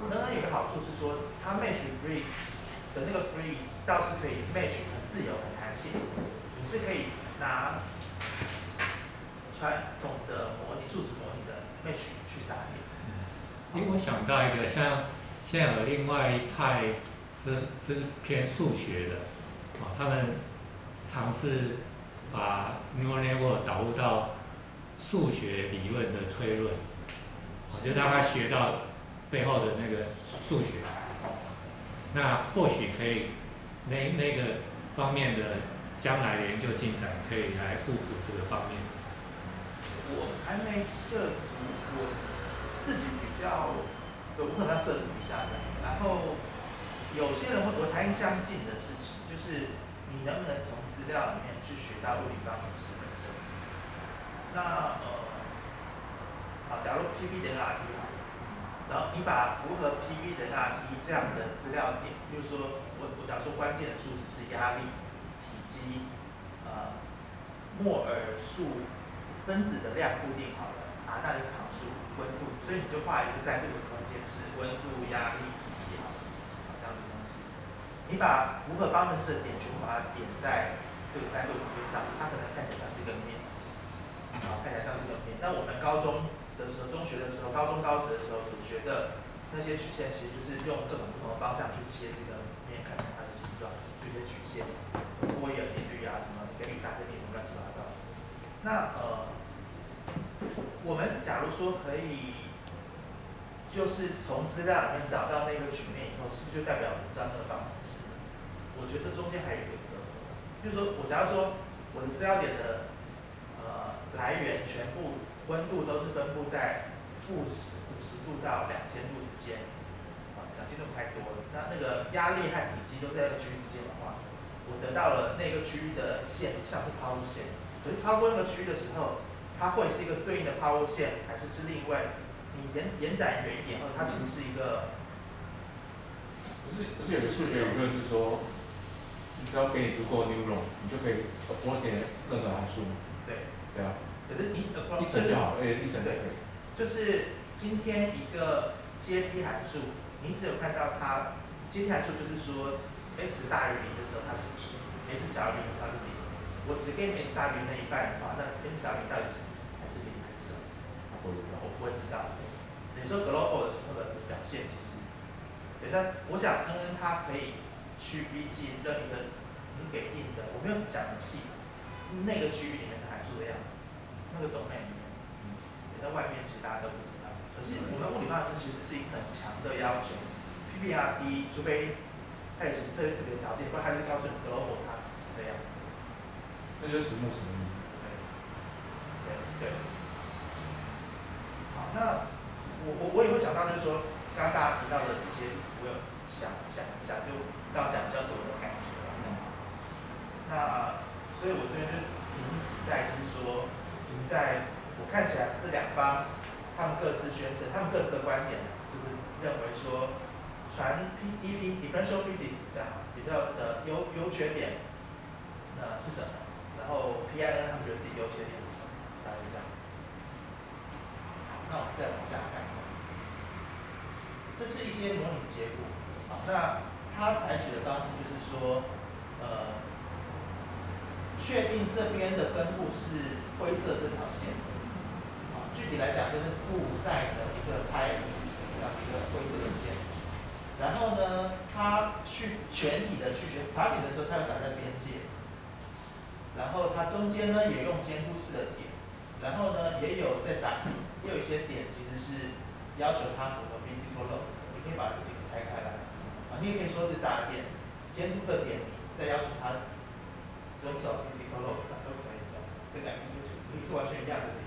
NN 有个好处是说，它 Mesh Free 的那个 Free 倒是可以 Mesh 很自由、很弹性，你是可以拿传统的模拟、数值模拟的 Mesh 去撒点。因为我想到一个，像现在有另外一派，就是就是偏数学的，啊，他们尝试把 neural network 导入到数学理论的推论，就让他学到背后的那个数学，那或许可以那那个方面的将来研究进展可以来互补这个方面。我还没涉足，我自己比较，我可能要涉足一下的。然后有些人会我谈一相近的事情，就是你能不能从资料里面去学到物理方程式本身？那呃，假如 P V 等于 R T 好，然后你把符合 P V 等于 R T 这样的资料点，比如说我我假如说关键的数值是压力、体积、呃摩尔数。分子的量固定好了啊那是常数，温度，所以你就画一个三度的空间是温度、压力、体积好了，这样子东西。你把符合方程式的点全部把它点在这个三度空间上，它可能看起来像是一个面，好，看起来像是个面。但我们高中的时候、中学的时候、高中高职的时候所学的那些曲线，其实就是用各种不同的方向去切这个面，看它的形状，这些曲线，什么波义尔定律啊，什么根率三分定律，乱七八糟。那呃。我们假如说可以，就是从资料里面找到那个曲面以后，是不是就代表我们知道那个方程式？我觉得中间还有一个，就是说我假如说我的资料点的呃来源全部温度都是分布在负十五十度到两千度之间，啊两千度太多了，那那个压力和体积都在那个区域之间的话，我得到了那个区域的线像是抛物线，可是超过那个区域的时候。它会是一个对应的抛物线，还是是另外？你延延展远一点后，它其实是一个。不是，不是有个数学理论是说，你只要给你足够的 neuron，你就可以 approximate 任何函数。对。对啊。可是你一层就好，一层对。就是今天一个阶梯函数，你只有看到它阶梯函数，就是说 x 大于零的时候它是一，x 小于零的时候是零。我只给你 x 大于零那一半的话，那 x 小于零到底是？还是零还是什么？我不会知道。我不会知道。你说 global 的时候的表现其实，对，但我想 N N 它可以去逼近任一个你给定的，我没有讲很细，那个区域里面的函数的样子，那个 domain 里面，嗯，在外面其实大家都不知道。可是我们物理方程式其实是一个很强的要求，PPRD 除非它有什么特别特别条件，不然它就告诉你 global 它是这样子。那就是实木什么意思？对对，好，那我我我也会想到，就是说，刚刚大家提到的这些，我有想想一下，就刚刚讲比较是我的感觉那所以我这边就停止在，就是说，在我看起来这两方他们各自宣称，他们各自的观点，就是认为说，传 P D P differential physics 这样比较的优优缺点，那是什么？然后 P I N 他们觉得自己优缺点是什么？大概是这样子。那我们再往下看，这是一些模拟结果。好，那他采取的方式就是说，呃，确定这边的分布是灰色这条线。啊，具体来讲就是负赛的一个派 x 这样一个灰色的线。然后呢，他去全体的去选撒点的时候，他要撒在边界。然后它中间呢也用监督式的点，然后呢也有在撒，也有一些点其实是要求它符合 physical laws，你可以把这几个拆开来，啊，你也可以说这三个点，监督的点，你再要求它遵守 physical laws 都可以的，这两个是完全一样的。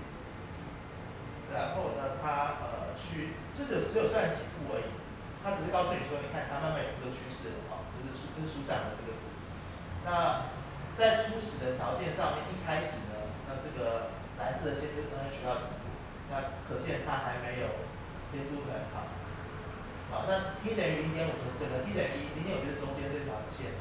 然后呢，它呃去这个只有算几步而已，它只是告诉你说，你看它慢慢有这个趋势了哈，就是书这是书上的这个图。那在初始的条件上面，一开始呢，那这个蓝色的线就是 N 学校程度，那可见它还没有监督很好。好，那 t 等于零点五的整个 t 等于零点五就是中间这条线，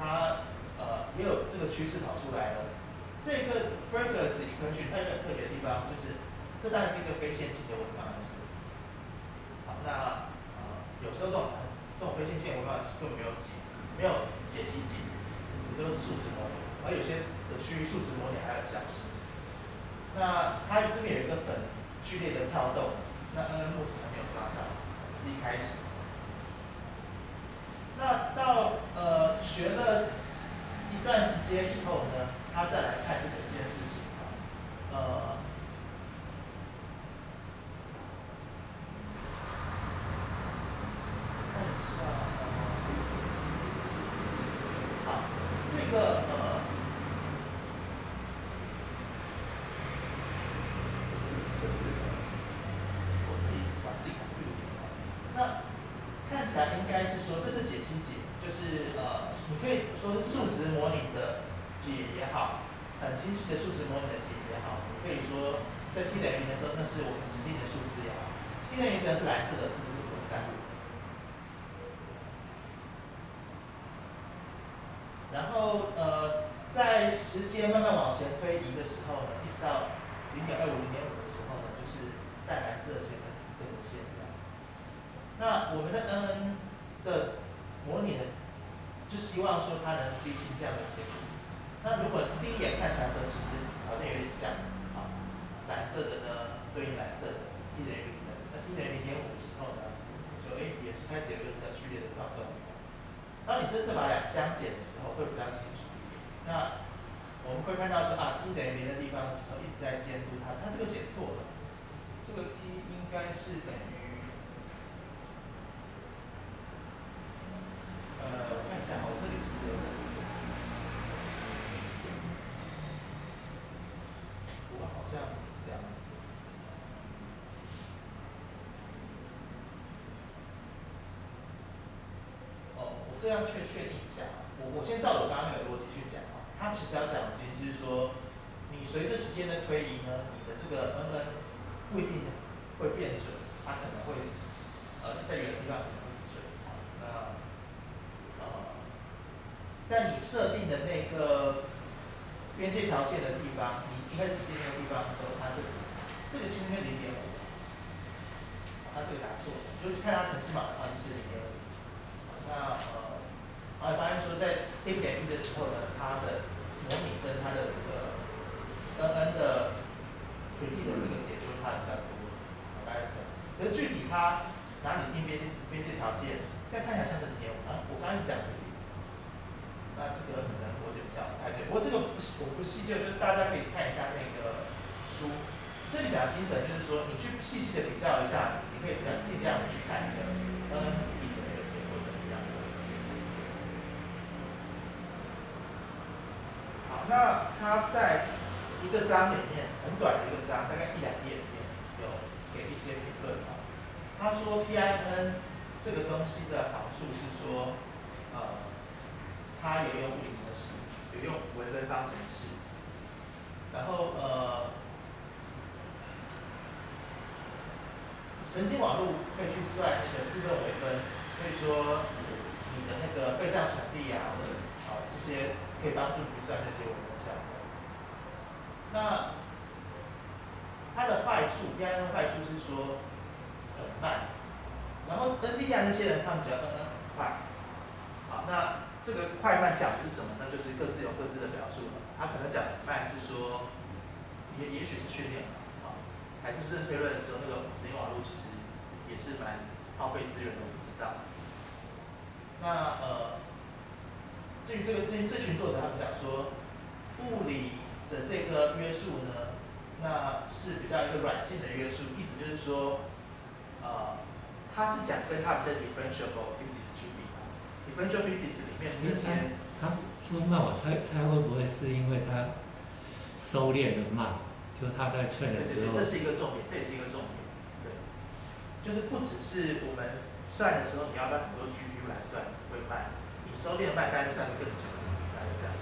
它呃也有这个趋势跑出来了。这个 Burgers 一个剧它有个特别的地方，就是这当然是一个非线性的微方式。好，那呃有时候这种这种非线性微方式根本没有解，没有解析解，都是数值模拟，而有些的区域数值模拟还有消失。那它这边有一个很剧烈的跳动，那 N N 目前还没有抓到，只是一开始。那到呃学了一段时间以后呢，他再来看这整件事情啊，呃。好，这个呃，这个这个字，我自己把自己看对字啊。那看起来应该是说这是解析解，就是呃，你可以说是数值模拟的解也好，很精细的数值模拟的解也好，你可以说在 t 等于零的时候，那是我们指定的数值也好，t 等于实际上是蓝色的，是不是负三？然后呃，在时间慢慢往前推移的时候呢，一直到零点二五、零点五的时候呢，就是淡蓝色的线跟紫色的线一样。那我们的 N N 的模拟呢，就希望说它能逼近这样的结果。那如果第一眼看起来的时候，其实条件有点像啊，蓝色的呢对应蓝色的，T 等于零的，那 T 等于零点五的时候呢，就哎也是开始有一个比较剧烈的跳动。当你真正把两相减的时候，会比较清楚一点。那我们会看到说啊，t 等于零的地方的时候，一直在监督它，它这个写错了，这个 t 应该是等于，呃，我看一下，我这里是不是有整错？我好像这样。哦，我这样确确定一下，我我先照我刚刚那个逻辑去讲啊，它其实要讲的其实是说，你随着时间的推移呢，你的这个 N N 不一定会变准，它可能会呃在远的地方可能会不准啊。那呃，在你设定的那个边界条件的地方，你一开始定那个地方的时候，它是这个其实应该零点五，它这个打错了，就是看它城市码的话就是零点五。那呃，后来发现说在 t 点一的时候呢，它的模拟跟它的这个 N N 的传递的这个解就差比较多，大概这样子。可是具体它哪里定边边界条件，但看起来像是零点五啊，我刚才讲是。那这个可能我就比较不太对，不过这个不我不细究，就是大家可以看一下那个书。这里讲的精神就是说，你去细细的比较一下，你可以比较定量的去看一个 N。那他在一个章里面很短的一个章，大概一两页里面有给一些评论啊。他说 PIN 这个东西的好处是说，呃，它有用物理模型，有用微分方程式，然后呃，神经网络可以去算那个自动微分，所以说你的那个对象传递啊，或者啊这些。可以帮助你算那些微分项目。那它的坏处第二个坏处是说很慢。然后 N V D I 那些人他们觉得 N N 很快。好，那这个快慢讲的是什么？那就是各自有各自的表述了。他可能讲很慢是说，也也许是训练啊，还是认推论的时候，那个神经网络其实也是蛮耗费资源的，我不知道。那呃。至于这个这这群作者，他们讲说，物理的这个约束呢，那是比较一个软性的约束，意思就是说，呃，它是讲跟他们的 differential physics 去比的，differential physics 里面的那些，他说慢，我猜猜会不会是因为他收敛的慢，就他在劝的时候，这是一个重点，这也是一个重点，对，就是不只是我们算的时候，你要拿很多 GPU 来算会慢，你收敛慢，大家算的更久，大概这样。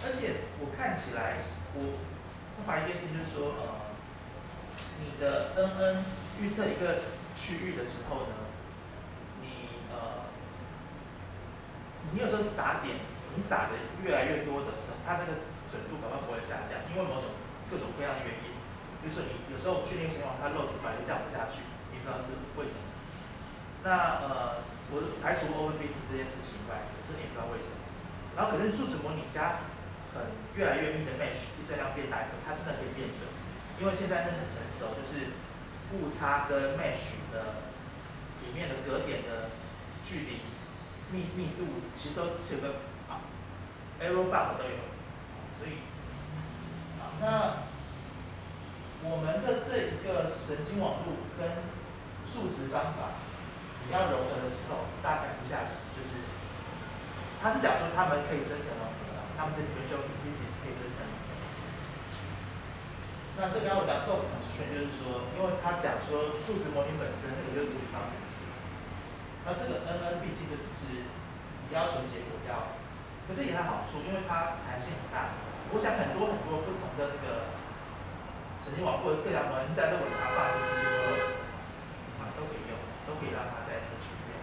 而且我看起来，我怀疑一件事情就是说，呃，你的 NN 预测一个区域的时候呢，你呃，你有时候撒点，你撒的越来越多的时候，它那个准度可能不会下降，因为某种各种各样的原因。比如说你有时候去那个情况，它 loss 本来就降不下去，你不知道是为什么。那呃，我排除 overfitting 这件事情以外，这你也不知道为什么。然后可能数值模拟加。很越来越密的 mesh 计算量变大以后，它真的可以变准，因为现在那很成熟，就是误差跟 mesh 的里面的格点的距离密密度其实都有个啊 error bug 都有，所以啊那我们的这一个神经网络跟数值方法你要融合的时候，乍看之下就是它是讲说他们可以生成哦。他们的 visual physics 可以生成。那这个要我讲受恐圈就是说，因为他讲说数值模型本身那个就是物理方程式，那这个 N N 毕竟就只是要求结果要，可是也有好处，因为它弹性很大。我想很多很多不同的那个神经网或者各项模型在都会给它放一个 physics 啊，都可以用，都可以让它在那个区面。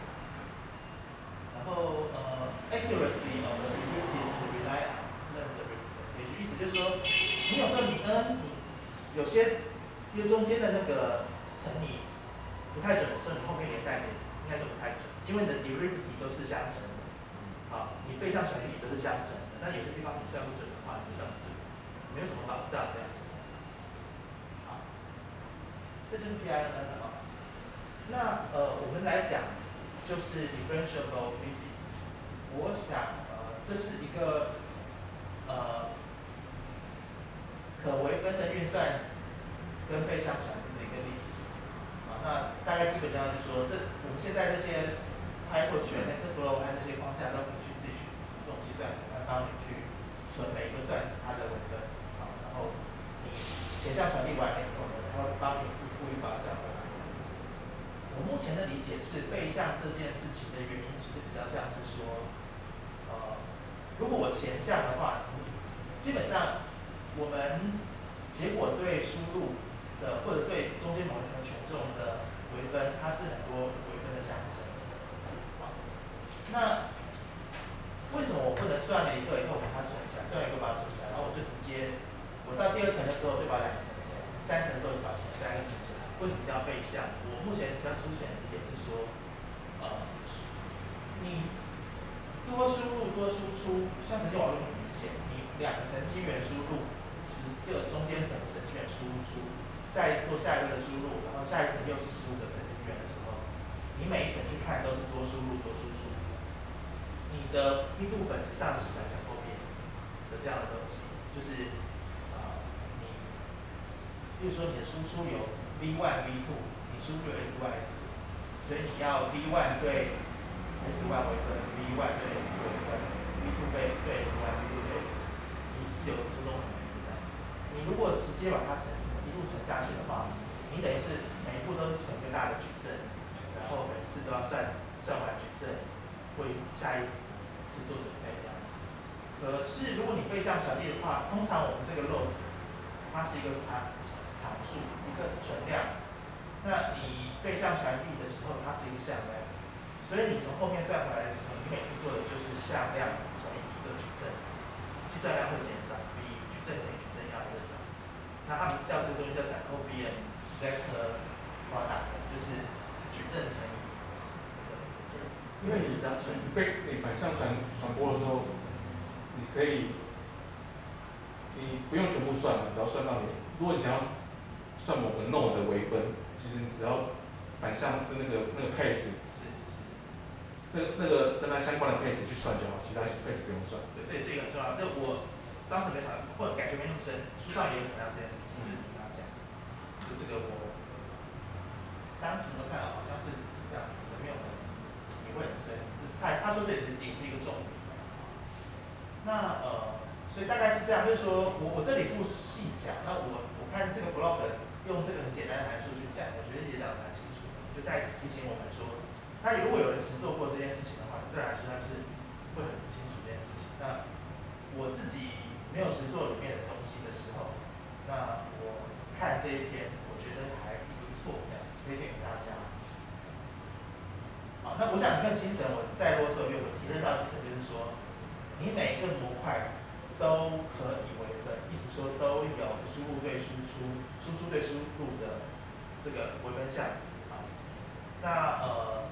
然后呃，accuracy of the representation，意思就是说，你有时候你 n 你有些因为中间的那个乘以不太准的时候，你后面连带的应该都不太准，因为你的 derivative 都是相乘的，好，你背上传递都是相乘的，那有些地方你算不准的话，你就算不准，没有什么保障这样。好，这就是 PIN 啊。那呃，我们来讲就是 differentiable physics，我想呃，这是一个。呃，可微分的运算跟背向传递的一个例子，啊，那大概基本上就是说，这我们现在这些 Python、TensorFlow 和那些框架都可以去自己去组这种计算来帮你去存每一个算子它的微分，啊，然后你前向传递完了以后呢，它会帮你一步一步把算回来。我目前的理解是，背向这件事情的原因其实比较像是说，呃，如果我前向的话。你基本上，我们结果对输入的或者对中间某一层权重的微分，它是很多微分的相乘。那为什么我不能算了一个以后把它存起来，算了一个把它存起来，然后我就直接我到第二层的时候就把两个存起来，三层的时候就把前三个存起来？为什么一定要背向？我目前比较粗浅的理解是说，呃，你多输入多输出，像神经网络很明显。你两个神经元输入，十个中间层神经元输出，再做下一个的输入，然后下一层又是十五个神经元的时候，你每一层去看都是多输入多输出，你的梯度本质上是想讲后面的这样的东西，就是啊，你，比如说你的输出有 v one v two，你输入有 s one s two，所以你要 v one 对 s one 为分，v one 对 s two 为分，v two 对对 s one v two 对 s 是有。如果直接把它乘一路乘下去的话，你等于是每一步都是存一个大的矩阵，然后每次都要算算完矩阵，为下一次做准备。可是如果你背向传递的话，通常我们这个 loss 它是一个常常数，一个存量。那你背向传递的时候，它是一个向量，所以你从后面算回来的时候，你每次做的就是向量乘以一个矩阵。计算量会减少，比矩阵乘以矩阵。那他们叫这个东西叫讲 OBM vector product，就是矩阵乘以因为你只要存被你反向传传播的时候，你可以，你不用全部算，只要算到你。如果你想要算某个 node 的微分，其实你只要反向跟那个那个 pace 是是。那那个跟它相关的 pace 去算就好，其他 pace 不用算。对，这也是一个很重要的。我当时没想到，或者感觉没那么深，书上也有讲到这件事情，就是你刚刚讲，就这个我当时都看到好像是这样子，没有很也会很深，就是他他说这也是也是一个重点。那呃，所以大概是这样，就是说我我这里不细讲，那我我看这个 blog 用这个很简单的函数去讲，我觉得也讲的蛮清楚的，就在提醒我们说，那如果有人实做过这件事情的话，对来说他是会很清楚这件事情。那我自己没有实做里面的东西的时候，那我看这一篇，我觉得还不错，这样子推荐给大家。好，那我想更清楚，我再啰嗦一遍，我提升到精神，就是说。你每一个模块都可以微分，意思说都有输入对输出、输出对输入的这个微分项啊。那呃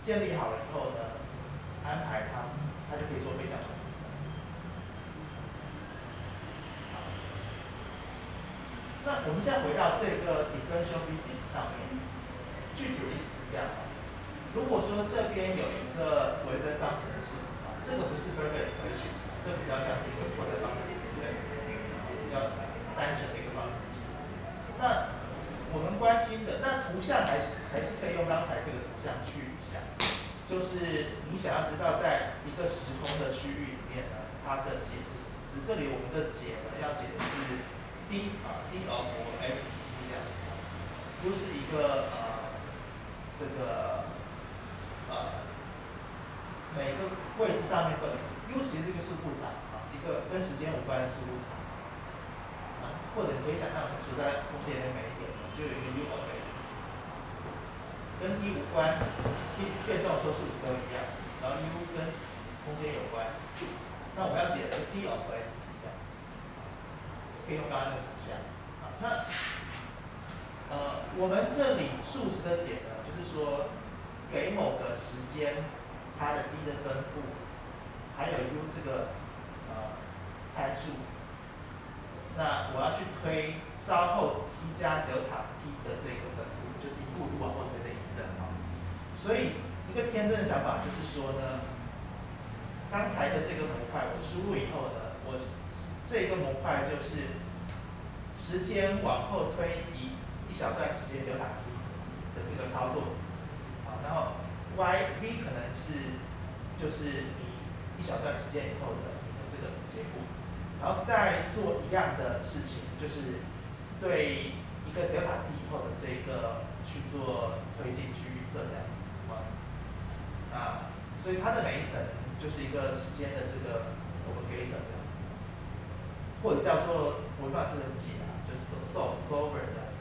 建立好了以后呢，安排它，它就可以做非常重。那我们现在回到这个 differential physics 上面，具体的例子是这样的：如果说这边有一个微分方程式。啊这个不是 perfect equation，这比较像是一个扩展方程式之类的，比较单纯的一个方程式。那我们关心的，那图像还是还是可以用刚才这个图像去想，就是你想要知道在一个时空的区域里面呢，它的解是什么？只这里我们的解呢，要解的是 d 啊 d of x 这样子，又是一个呃这个呃。每个位置上面的 u 其实是一个数步长啊，一个跟时间无关的数步长啊，或者你可以想象成处在空间的每一点，就有一个 u of x，跟 d 无关，t 变动的时候数值都一样，然后 u 跟空间有关，那我们要解的是 t of s，可以用刚刚那个图像啊，那呃我们这里数值的解呢，就是说给某个时间。它的 d 的分布，还有 u 这个呃参数，那我要去推稍后 t 加德塔 t 的这个分布，就一步一步往后推的意思啊。所以一个天真的想法就是说呢，刚才的这个模块我输入以后呢，我这个模块就是时间往后推一一小段时间德塔 t 的这个操作，好，然后。y v 可能是就是你一小段时间以后的你的这个结果，然后再做一样的事情，就是对一个德塔 t 以后的这个去做推进去预测这样子，啊，所以它的每一层就是一个时间的这个我们给的，或者叫做微分式的解啊，就是 sol solver 的。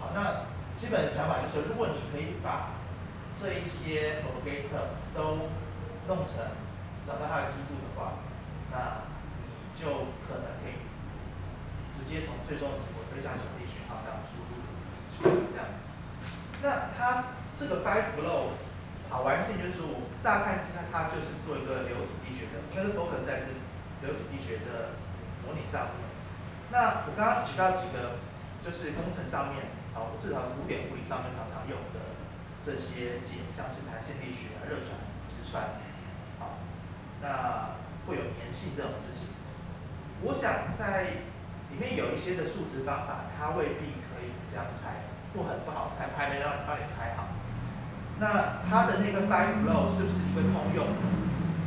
好，那。基本的想法就是，如果你可以把这一些 operator 都弄成找到它的梯度的话，那你就可能可以直接从最终的结果推向传递讯号到输入，这样子。那它这个 five flow 好玩性就是说，我乍看之下它就是做一个流体力学的，应该是 focus 在是流体力学的模拟上面。那我刚刚举到几个，就是工程上面。好，至少古典物理上面常常用的这些解，像是弹性力学啊、热传、直传，好，那会有粘性这种事情。我想在里面有一些的数值方法，它未必可以这样猜，或很不好猜，还没让帮你猜好。那它的那个 five flow 是不是一个通用的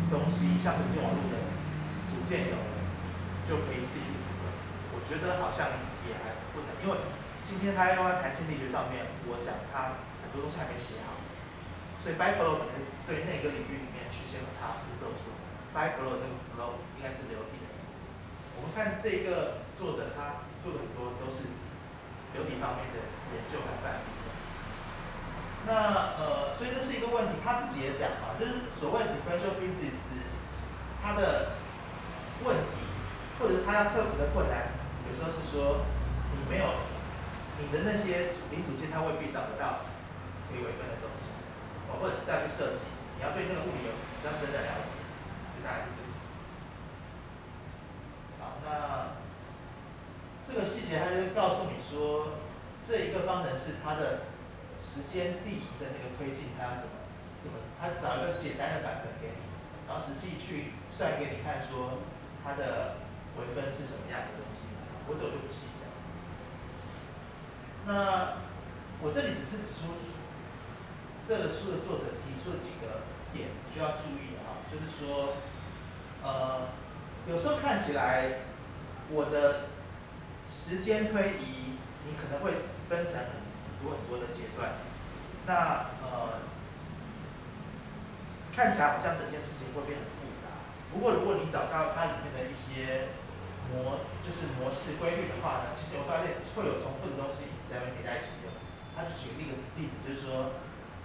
东西？像神经网络的组件有，就可以自己去组了。我觉得好像也还不能，因为。今天他要在弹性力学上面，我想他很多东西还没写好，所以，Biflo 可能对那个领域里面去先把它步骤出。five flow 那个 flow 应该是流体的意思。我们看这个作者他做的很多都是流体方面的研究和范例。那呃，所以这是一个问题，他自己也讲嘛，就是所谓 differential physics，它的问题或者是他要克服的困难，有时候是说你没有。你的那些主零组件，他未必找得到可以微分的东西，哦，或者再去设计，你要对那个物理有比较深的了解，就大概是这样。好，那这个细节它就告诉你说，这一个方程式它的时间递移的那个推进，它要怎么怎么，它找一个简单的版本给你，然后实际去算给你看，说它的微分是什么样的东西呢，我这我就不细讲。那我这里只是指出这个书的作者提出了几个点需要注意的啊，就是说，呃，有时候看起来我的时间推移，你可能会分成很多很多的阶段，那呃，看起来好像整件事情会变得。不过如果你找到它里面的一些模，就是模式规律的话呢，其实我发现会有重复的东西一直在被在使用。他就举例个例子，就是说，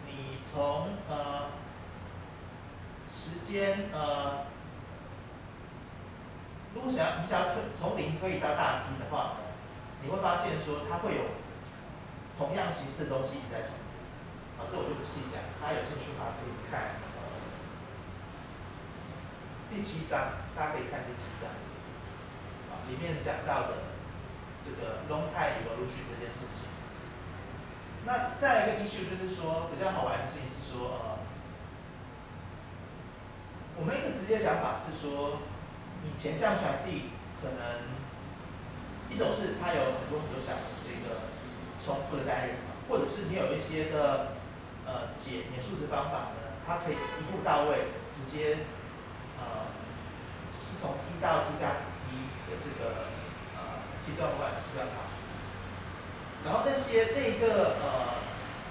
你从呃时间呃，如果想要你想要推从零推移到大 T 的话，你会发现说它会有同样形式的东西一直在重复。啊，这我就不细讲，大家有兴趣的话可以看第七章，大家可以看第七章，啊，里面讲到的这个 long time 有顺序这件事情。那再来一个 issue 就是说比较好玩的事情是说，呃，我们一个直接想法是说，你前向传递可能一种是它有很多很多小这个重复的单元，或者是你有一些的呃解免数值方法呢，它可以一步到位，直接是从 T 到 T 加 T 的这个呃计算完计算法。然后那些那个呃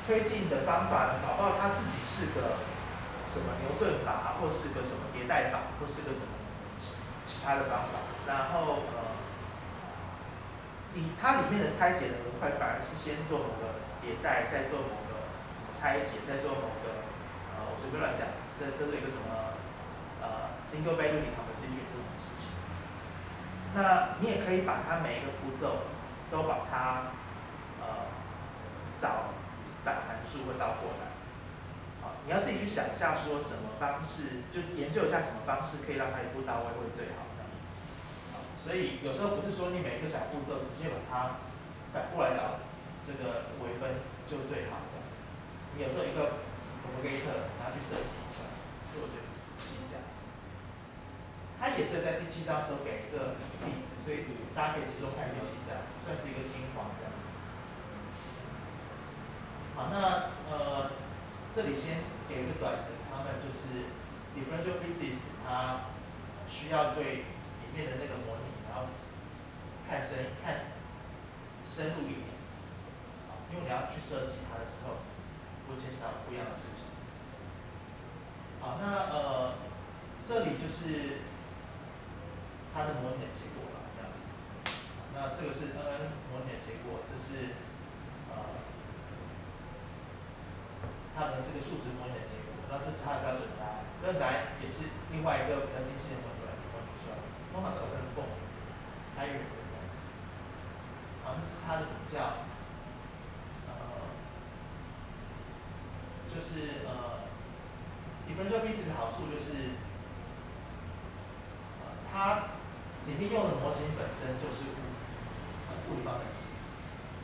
推进的方法呢，搞不好它自己是个什么牛顿法，或是个什么迭代法，或是个什么其其他的方法。然后呃，你它里面的拆解的模块反而是先做某个迭代，再做某个什么拆解，再做某个呃我随便乱讲，这这是一个什么 single value decomposition 这种事情。那你也可以把它每一个步骤都把它呃。找反函数会倒过来，好，你要自己去想一下，说什么方式，就研究一下什么方式可以让它一步到位会最好的。好，所以有时候不是说你每一个小步骤直接把它反过来找这个微分就最好这样子。你有时候一个 operator 拿去设计一下，这我就不细讲。他也是在第七章的时候给一个例子，所以大家可以集中看第七章，算是一个精华这样子。好，那呃，这里先给一个短的，他们就是 differential physics，它需要对里面的那个模拟，然后看深看深入一点，因为你要去设计它的时候，会牵扯到不一样的事情。好，那呃，这里就是它的模拟的结果了，这样子。那这个是 N N 模拟的结果，这是呃。它的这个数值模拟的结果，那这是它的标准答案。标准答案也是另外一个比较精细的模拟来模拟出来。通常是我跟凤，还有好，这是它的比较，呃，就是呃，differential physics 的好处就是，呃，它里面用的模型本身就是物，物理方程式。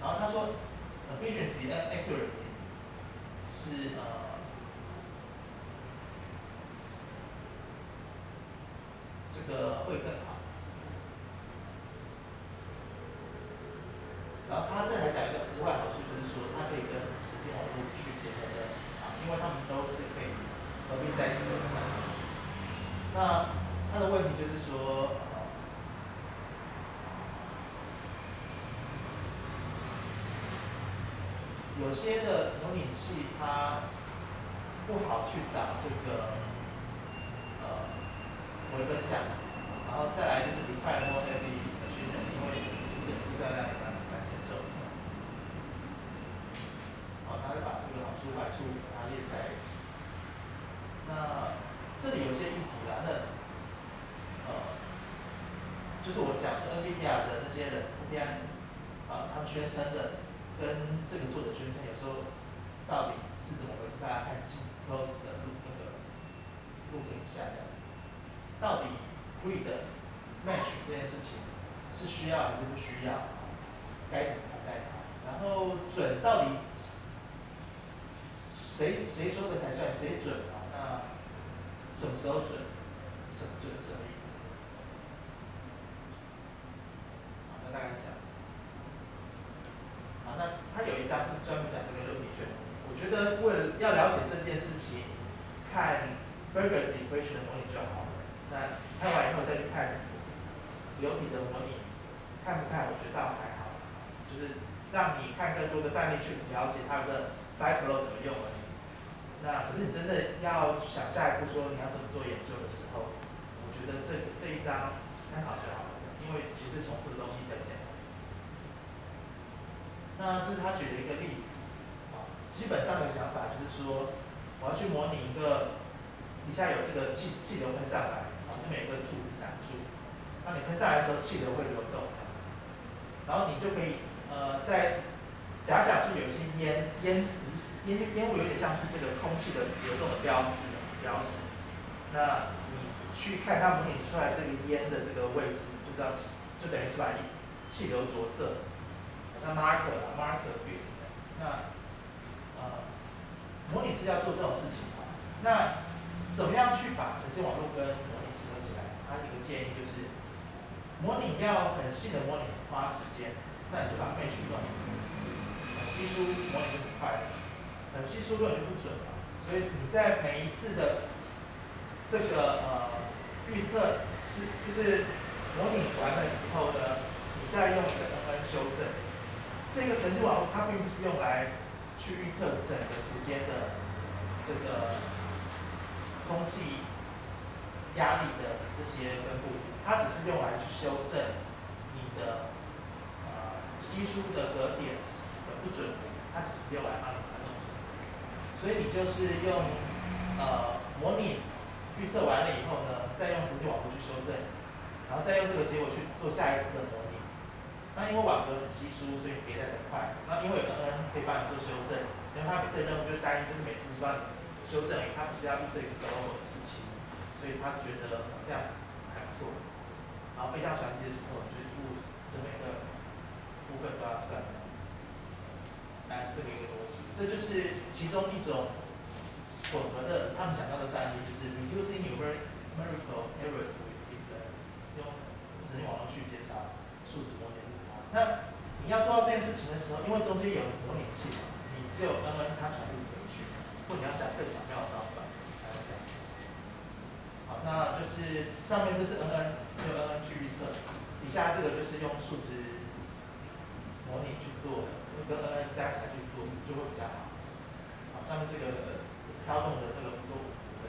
然后他说，efficiency and accuracy。是呃，这个会更好。然后他这还讲一个额外好处，就是说它可以跟实际网络去结合的啊，因为他们都是可以合并在一起的方式。那他的问题就是说。有有些的模拟器它不好去找这个呃微分项，然后再来就是 require more heavy machine，因为整计算量也蛮蛮沉重。好，他就把这个好处坏处把它列在一起。那这里有些议题啦，那呃就是我讲说 NVIDIA 的那些人普遍啊，他们宣称的。跟这个作者宣称，有时候到底是怎么回事？大家看清 close 的录那个录影下这样子，到底 read match 这件事情是需要还是不需要？该怎么看待它？然后准到底谁谁说的才算谁准啊？那什么时候准？什么准什么意思？好，那大概这样子。好，那他有一章是专门讲这个流体卷。我觉得为了要了解这件事情，看 Burgers equation 的模拟就好了。那看完以后再去看流体的模拟，看不看？我觉得倒还好，就是让你看更多的范例去了解它的 five flow 怎么用而已。那可是你真的要想下一步说你要怎么做研究的时候，我觉得这这一章参考就好了，因为其实重复的东西在讲。那这是他举的一个例子，啊，基本上的想法就是说，我要去模拟一个底下有这个气气流喷上来，啊，这边有个柱子挡住，当你喷上来的时候，气流会流动，然后你就可以呃在假想出有一些烟烟烟烟雾有点像是这个空气的流动的标志标识，那你去看它模拟出来这个烟的这个位置，就知道就等于是把气流着色。那 marker 啊，marker 对那呃，模拟是要做这种事情嘛？那怎么样去把神经网络跟模拟结合起来？他一个建议就是，模拟要很细的模拟花时间，那你就把 mesh 断，稀疏模拟就很快了，很稀疏论就不准了。所以你在每一次的这个呃预测是就是模拟完了以后呢，你再用一个 NN 修正。这个神经网络它并不是用来去预测整个时间的这个空气压力的这些分布，它只是用来去修正你的呃稀疏的格点的不准，它只是用来帮你把它弄准。所以你就是用呃模拟预测完了以后呢，再用神经网络去修正，然后再用这个结果去做下一次的模拟。那因为网格很稀疏，所以迭代很快。那因为有 NN 可以帮你做修正，因为他每次的任务就是单一，就是每次帮你修正，他不是要预测一个 global 的事情，所以他觉得这样还不错。然后背向传递的时候，就是一步这每个部分都要算这样子。来，这个一个逻辑，这就是其中一种混合的他们想到的单一，就是 reducing numerical errors with deep learning，用神经网络去减少数值模。那你要做到这件事情的时候，因为中间有模拟器嘛，你只有 N N 它传递回去，或你要想更巧妙的方法，才会这样。好，那就是上面这是 N N，只有 N N 去预测，底下这个就是用数值模拟去做的，跟 N N 加起来去做，就会比较好。好，上面这个飘动的这个不动的，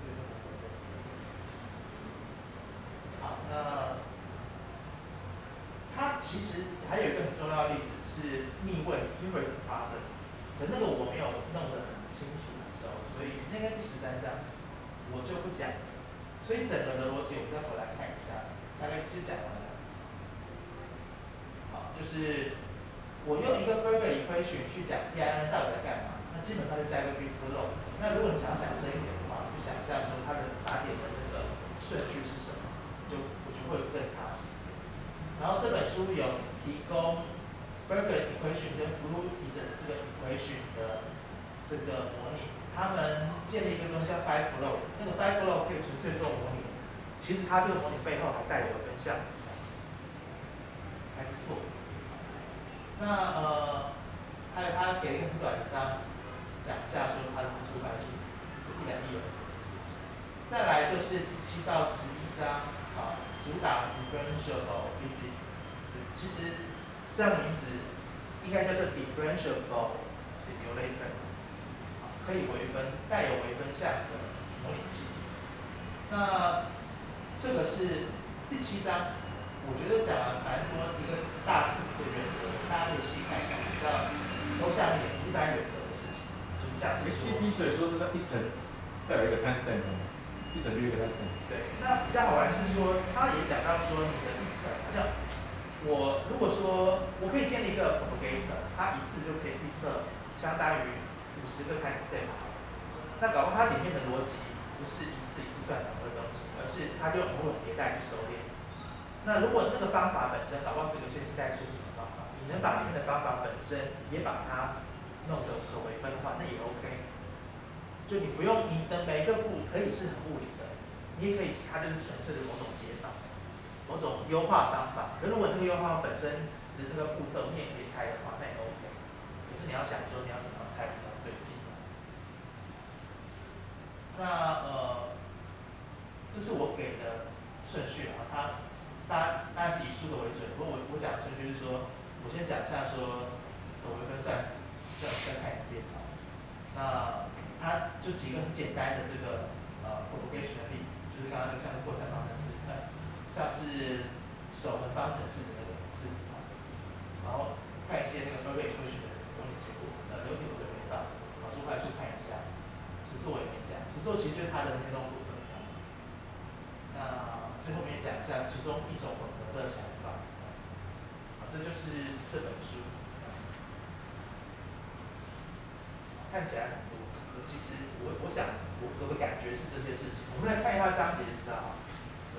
这个好，那。它其实还有一个很重要的例子是逆位 inverse problem，可那个我没有弄得很清楚很熟，所以那个第十三章我就不讲。所以整个的逻辑我们再回来看一下，大概就讲完了。好，就是我用一个 Burger equation 去讲 P I N 到底在干嘛，那基本上就加一个 b i s l o s s 那如果你想要想深一点的话，就想一下说它的撒点的那个顺序是什么，就我就会更踏实。然后这本书有提供 Burger equation 跟 Fluid 的这个回循的这个模拟，他们建立一个东西叫 Five Flow，那个 Five Flow 可以纯粹做模拟，其实它这个模拟背后还带有个分项，还不错。那呃，还有他给了一个很短的章，讲一下说它的出版数，这一两页。再来就是第七到十一章，啊。主打 differential physics，其实这样名字应该叫做 differential simulator，可以微分、带有微分项的模拟器。那这个是第七章，我觉得讲了蛮多一个大致的原则，大家可以细看一下，比较抽象一点、一般原则的事情，就是像是说，所以说是它一层带有一个 t e s t m 一层就一个 t e s t 对，那比较好玩是说，他也讲到说，你的一层，像我如果说我可以建立一个 propagator，它一次就可以预测相当于五十个 time step，那搞不好它里面的逻辑不是一次一次算同的东西，而是它就偶尔迭代去收敛。那如果那个方法本身搞不好是个线性代数是什么方法，你能把里面的方法本身也把它弄得可微分的话，那也 OK。就你不用你的每一个步可以是很物理的，你也可以它就是纯粹的某种解法，某种优化方法。可如果那个优化本身的那个步骤你也可以猜的话，那也 OK。可是你要想说你要怎么猜比较对劲。那呃，这是我给的顺序啊，它大家大概是以数的为准。不过我我讲的顺序是说，我先讲一下说可微分算子，再再看一遍啊。那它就几个很简单的这个呃 propagation 的例子，就是刚刚那个像扩散方程式，那像是守恒方程式的那个式子啊，然后看一些那个 Fourier equation 的模拟结果，呃流体图的没法，导出快速看一下，实作也没讲，实作其实就是它的那种混合。那最后面讲一下其中一种混合的想法，啊，这就是这本书，看起来很多。其实我我想我我的感觉是这些事情，我们来看一下章节知道啊。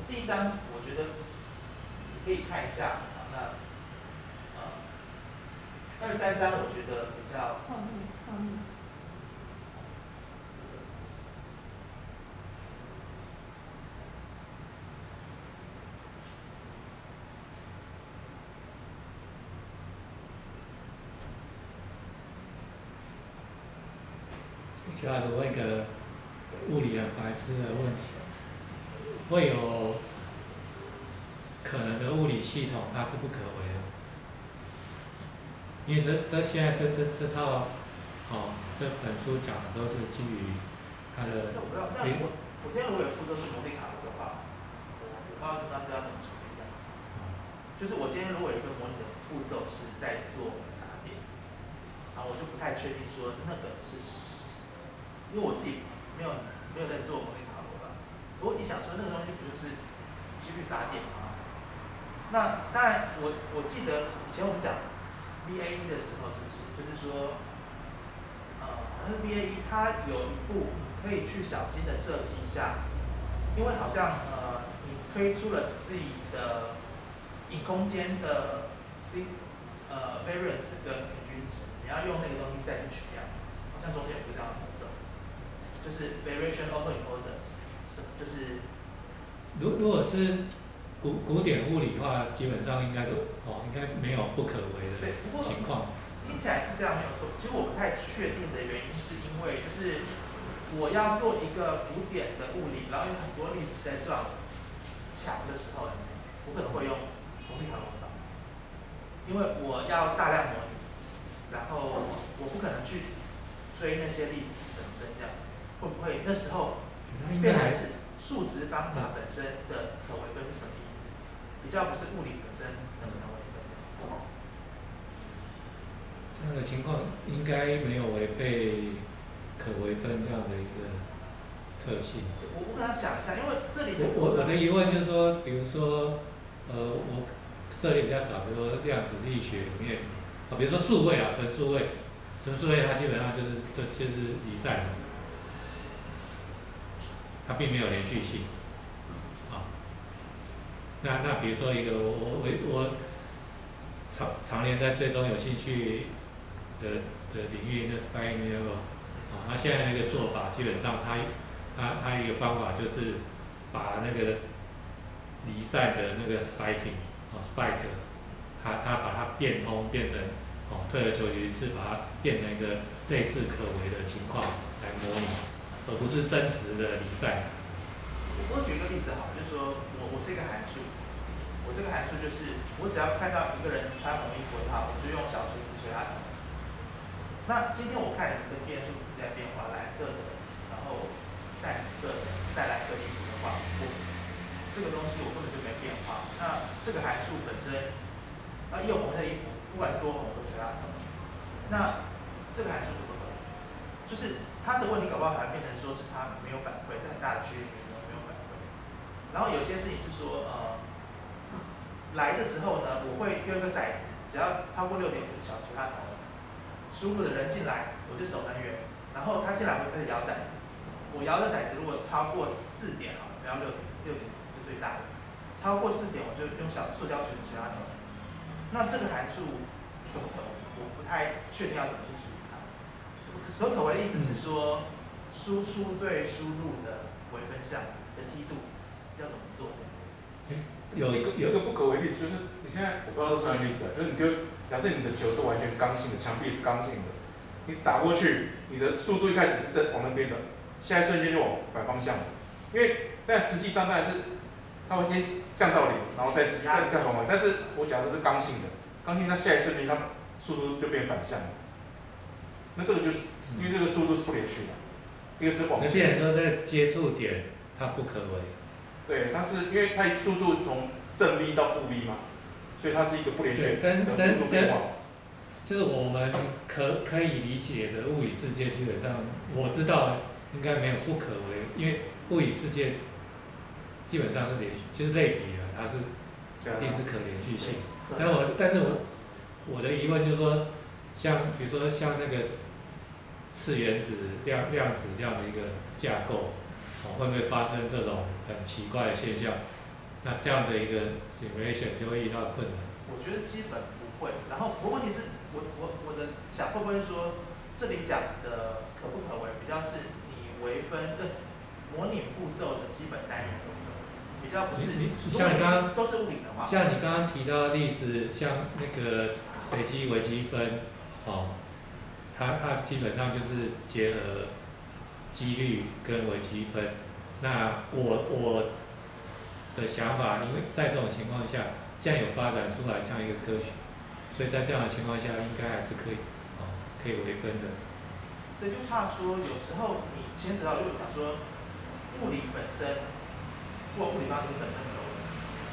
第一章我觉得你可以看一下啊，那呃二三章我觉得比较。后面后面。需要问一个物理的白痴的问题，会有可能的物理系统它是不可为的，因为这这现在这这这套，哦，这本书讲的都是基于它的。我我我今天如果有负责是模拟卡罗的话，我我不知道这道知道怎么处理的。就是我今天如果有一个模拟的步骤是在做撒点，啊，我就不太确定说那个是。因为我自己没有没有在做蒙地卡罗吧，不过你想说那个东西不就是几率撒点吗？那当然，我我记得以前我们讲 VAE 的时候，是不是就是说，呃，好像是 VAE 它有一步你可以去小心的设计一下，因为好像呃你推出了自己的隐空间的 C 呃 variance 跟平均值，你要用那个东西再去取样，好像中间不是这样。就是 variation autoencoder，是就是，如如果是古古典物理的话，基本上应该都哦，应该没有不可为的情况。听起来是这样没有错，其实我不太确定的原因是因为就是我要做一个古典的物理，然后有很多粒子在撞墙的时候，我可能会用蒙地卡罗法，因为我要大量模拟，然后我不可能去追那些粒子本身这样子。会不会那时候变还是数值方法本身的可为分是什么意思？比较不是物理本身能不能微分？这样的情况应该没有违背可微分这样的一个特性。我我跟他想一下，因为这里我我的疑问就是说，比如说，呃，我涉猎比较少，比如说量子力学里面，啊，比如说数位啊，纯数位，纯数位它基本上就是就就是离散的。它并没有连续性，啊，那那比如说一个我我我我常常年在最终有兴趣的的领域，那 spy neural，啊，那现在那个做法基本上它它它一个方法就是把那个离散的那个 spiking，哦 spike，它它把它变通变成哦退而求其次，把它变成一个类似可为的情况来模拟。而不是真实的离散。我举个例子好，就是说我是一个函数，我这个函数就是我只要看到一个人穿红衣服的话，我就用小锤子锤他头。那今天我看你们的变数一直在变化，蓝色的，然后淡紫色的，带蓝色衣服的话，我这个东西我根本就没变化。那这个函数本身，啊，有红色衣服，不管多红我都锤他头。那这个函数不可能，就是。他的问题搞不好还变成说是他没有反馈，在很大的区域。然后有些事情是说，呃，来的时候呢，我会丢一个骰子，只要超过六点五，小球他投。输入的人进来，我就守门员。然后他进来我就开始摇骰子，我摇的骰子如果超过四点啊，不要六点，六点就最大的。超过四点我就用小塑胶锤子锤他头。那这个函数可不可？我不太确定要怎么去处理它。可可为的意思是说，输出对输入的微分项的梯度要怎么做？有一个有一个不可为例子，就是你现在我不知道是什么例子啊，就是你丢，假设你的球是完全刚性的，墙壁是刚性的，你打过去，你的速度一开始是正往那边的，下一瞬间就往反方向，因为但实际上当然是它会先降到零，然后再再再转弯，但是我假设是刚性的，刚性它下一瞬间它速度就变反向了，那这个就是因为这个速度是不连续的，一个是往那变成说这个接触点它不可为。对，它是因为它速度从正 v 到负 v 嘛，所以它是一个不连续的速度变化。就是我们可可以理解的物理世界，基本上我知道应该没有不可为，因为物理世界基本上是连续，就是类比的，它是一定是可连续性。但我但是我我的疑问就是说，像比如说像那个次原子量量子这样的一个架构。会不会发生这种很奇怪的现象？那这样的一个 simulation 就会遇到困难。我觉得基本不会。然后，不过问题是我我我的想会不会说，这里讲的可不可为，比较是你微分的模拟步骤的基本单元，比较不是你像你刚刚都是物理的话，像你刚刚提到的例子，像那个随机微积分，哦，它它基本上就是结合。几率跟微积分，那我我的想法，因为在这种情况下，既然有发展出来这样一个科学，所以在这样的情况下，应该还是可以，哦，可以微分的。对，就怕说有时候你牵扯到，就讲说物理本身，或物理方程本身可能，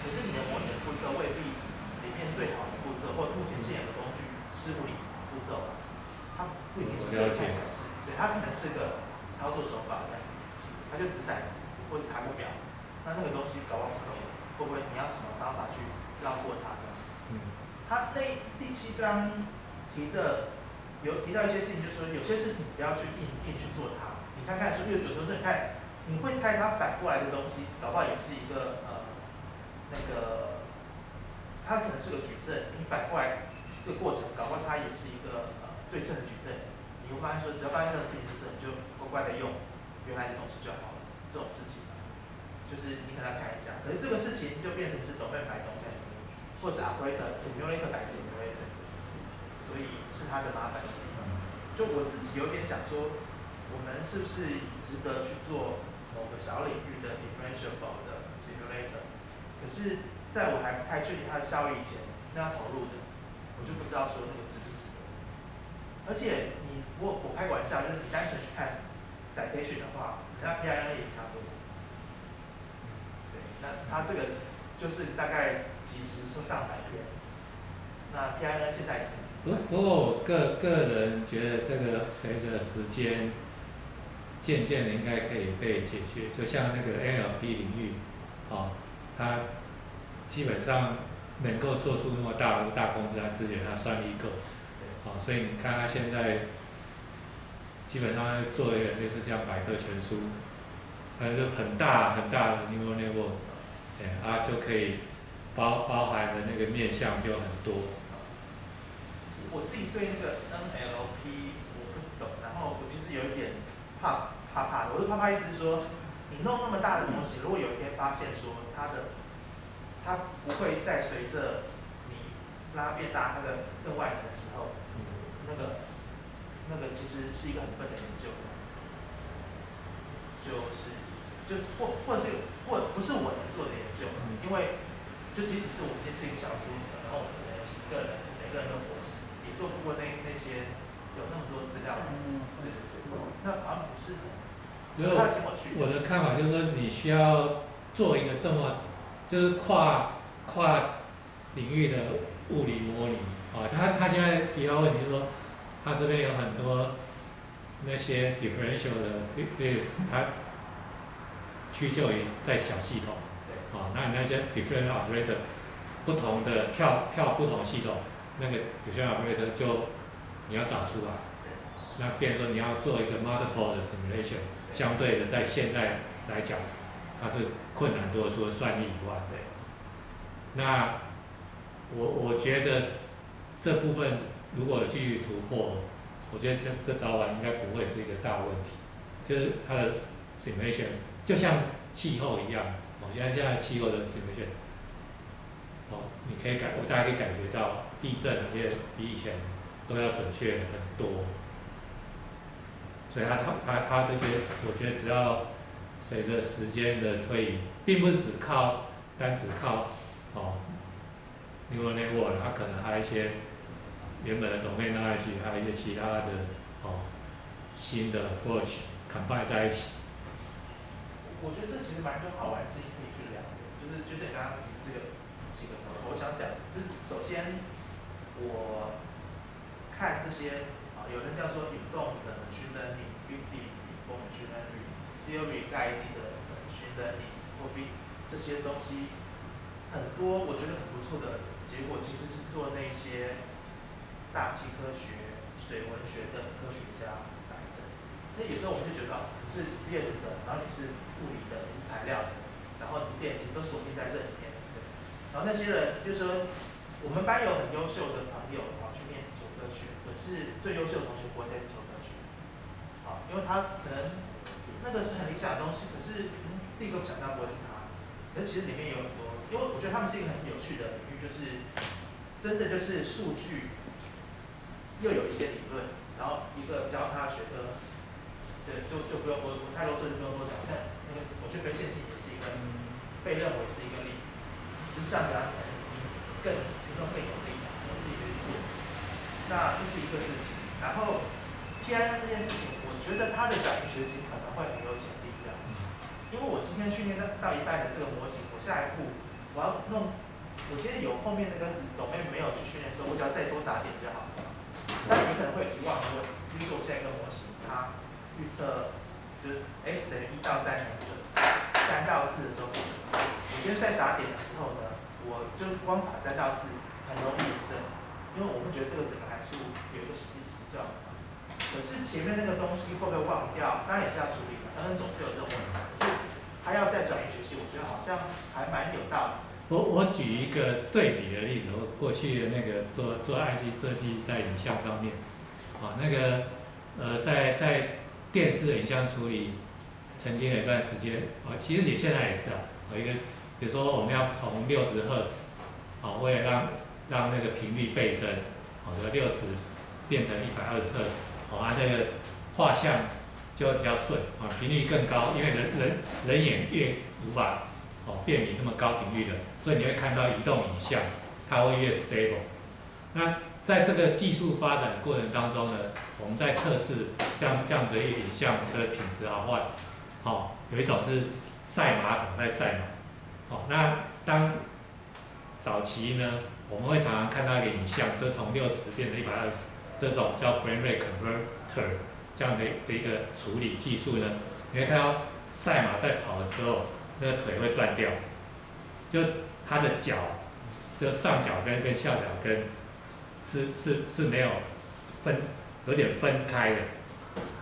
可是你的模拟的步骤未必里面最好的步骤，或目前现有的工具是物理步骤，它不一定是最快的是，对，它可能是个。操作手法他就掷骰子或者查个表，那那个东西搞不好可以，会不会你要什么方法去绕过它呢？嗯，他那第七章提的有提到一些事情，就是说有些事情不要去硬硬去做它。你看看，说有有时候是你看，你会猜它反过来的东西，搞不好也是一个呃那个，它可能是个矩阵，你反过来这个过程，搞不好它也是一个呃对称的矩阵。你会发现说，只要发现这个事情的时候，你就乖乖的用原来的东西就好了。这种事情，就是你可能要看一下，可是这个事情就变成是 domain by domain，或者是 operator simulator by simulator，所以是他的麻烦。就我自己有点想说，我们是不是值得去做某个小领域的 differentiable 的 simulator？可是在我还不太确定它的效益以前，那要投入的，我就不知道说那个值不值得。而且你我我开个玩笑，就是你单纯去看 citation 的话，那 PIN 也比较多。对，那它这个就是大概几十上上百篇。那 PIN 现在不不过我个个人觉得这个随着时间渐渐的应该可以被解决，就像那个 NLP 领域，哦，它基本上能够做出那么大的大公司来支援，它算一个，哦，所以你看它现在基本上做一个类似像百科全书，反正很大很大的 neural network，哎，啊就可以包包含的那个面向就很多。我自己对那个 NLP 我不懂，然后我其实有一点怕怕怕的。我的怕怕意思是说，你弄那么大的东西，如果有一天发现说它的它不会再随着你拉变大它的更外层的时候。那个，那个其实是一个很笨的研究，就是，就或或者是或不是我能做的研究，因为就即使是我们是一个小组，然后我们可能有十个人，每个人都博士，也做不过那那些有那么多资料，对对对，那好像不是，没有，我的看法就是说，你需要做一个这么就是跨跨领域的物理模拟。啊，他他现在提到问题就是说，他这边有很多那些 differential 的 case，它屈就于在小系统，啊，那你那些 differential operator 不同的跳跳不同系统，那个 differential operator 就你要找出来，那变说你要做一个 multiple 的 simulation，相对的在现在来讲，它是困难多，除了算力以外，那我我觉得。这部分如果继续突破，我觉得这这早晚应该不会是一个大问题，就是它的 simulation 就像气候一样，我，现在现在气候的 simulation，哦，你可以感，我大家可以感觉到地震那些比以前都要准确很多，所以它它它它这些，我觉得只要随着时间的推移，并不是只靠单只靠哦 neural network，它可能还有一些原本的 domain knowledge，还有一些其他的哦新的 approach combine 在一起。我觉得这其实蛮多好玩的事情可以去聊的，就是就是你刚刚提这个几个，我想讲，就是首先我看这些啊，有人叫做 informed machine learning、physics informed machine learning、theory guided machine learning 或 b 这些东西，很多我觉得很不错的结果，其实是做那些大气科学、水文学的科学家来的。那有时候我们就觉得，你是 CS 的，然后你是物理的，你是材料的，然后你是电机都锁定在这里面，对。然后那些人就说，我们班有很优秀的朋友然后去念地球科学，可是最优秀的同学不会在地球科学，好，因为他可能那个是很理想的东西，可是嗯，第一个想到不会是他，可是其实里面有很多，因为我觉得他们是一个很有趣的领域，就是真的就是数据又有一些理论，然后一个交叉学科。对，就就不用我我太啰嗦就不用多讲。像那个我去飞线性也是一个被认为是一个例子，实际上怎样可能更更更有力，我自己去做。那这是一个事情。然后 PI 这件事情，我觉得它的转移学习可能会很有潜力的。因为我今天训练到到一半的这个模型，我下一步我要弄，我今天有后面那个懂妹没有去训练的时候，我只要再多撒点就好了。但你可能会遗忘我，比如说我现在一个模型，它预测就是 x 等于一到三很准，三到四的时候不准。我觉得在撒点的时候呢，我就光撒三到四很容易验证，因为我们觉得这个整个函数有一个形状。可是前面那个东西会不会忘掉？当然也是要处理的当然总是有这种问题。可是它要再转移学习，我觉得好像还蛮有道理。我我举一个对比的例子，我过去的那个做做 IC 设计在影像上面，啊，那个呃在在电视影像处理，曾经有一段时间，啊，其实也现在也是啊，有一个，比如说我们要从六十赫兹，啊，为了让让那个频率倍增，啊从六十变成一百二十赫兹，啊，那个画像就比较顺，啊，频率更高，因为人人人眼越无法哦辨别这么高频率的，所以你会看到移动影像，它会越 stable。那在这个技术发展的过程当中呢，我们在测试这样这样子的影像的品质好坏。好，有一种是赛马场在赛马。好，那当早期呢，我们会常常看到一个影像，就是从六十变成一百二十，这种叫 frame rate converter 这样的一个处理技术呢，你会看到赛马在跑的时候，那个腿会断掉，就它的脚，就上脚跟跟下脚跟。是是是没有分，有点分开的，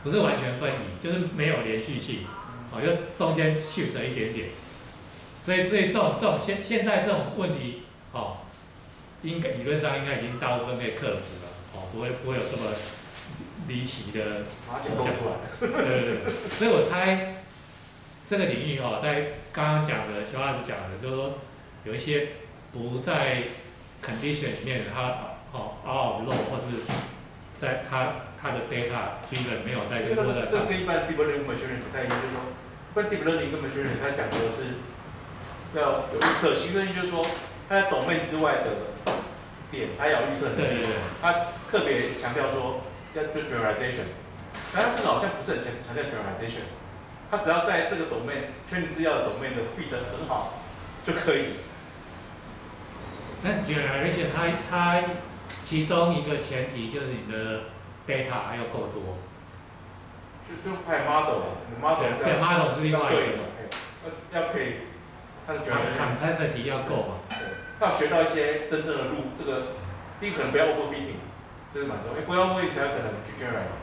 不是完全分离，就是没有连续性，哦，就中间 shift 一点点，所以所以这种这种现现在这种问题，哦，应该理论上应该已经大部分被克服了，哦，不会不会有这么离奇的影响。对对对，所以我猜这个领域哦，在刚刚讲的小老师讲的，就是说有一些不在 condition 里面的它。哦，out of low 或是在它它的 data 追的没有在这个。这跟一般 deep learning machine 不太一样，就是说，一般 deep learning 跟 machine 它讲的是要有预测性，就是说，它在 domain 之外的点，它要预测能力。对对。它特别强调说要做 generalization，但它这个好像不是很强强调 generalization，它只要在这个 domain 确定资料的 domain 的 fit 很好就可以。那 generalization 它它。其中一个前提就是你的 data 还要够多，就就派 model，model 对 model 是另外一个，要要可以，它的 capacity 要够嘛，对，要学到一些真正的路，这个第一可能不要 overfitting，这是蛮重要，因为不要 overfitting 才有可能去 generalize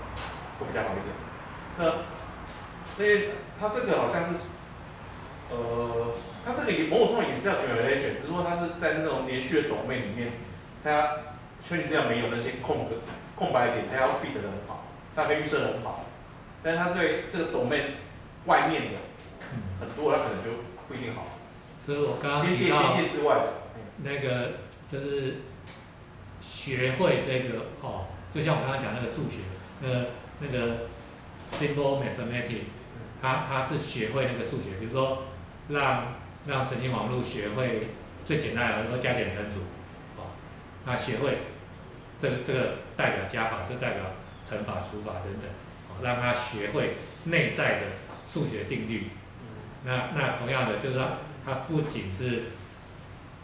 会比较好一点。那因为它这个好像是，呃，它这里某种程度也是要 generation，只是说它是在那种连续的 domain 里面，它确定这样没有那些空格空白点，它要 fit 的很好，它可以预测的很好，但是它对这个 domain 外面的，很多，它可能就不一定好。所以我刚刚边界边界之外的，那个就是学会这个哦，就像我刚刚讲那个数学，那个那个 simple mathematics，它它是学会那个数学，比如说让让神经网络学会最简单的，比如说加减乘除，哦，那学会这个这个代表加法，这代表乘法除法等等，哦，让他学会内在的数学定律。那那同样的，就是说它不仅是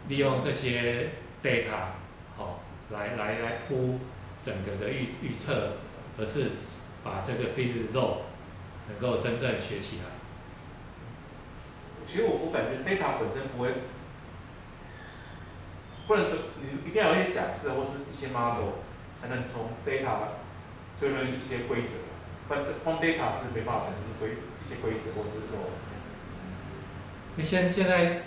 利用这些 data 好、来来来铺整个的预预测，而是把这个 fit role 能够真正学起来。其实我我感觉 data 本身不会，不能说你一定要有一些假设或是一些 model 才能从 data 推论一些规则，不然光 data 是没办法产生规一些规则或是说，那现现在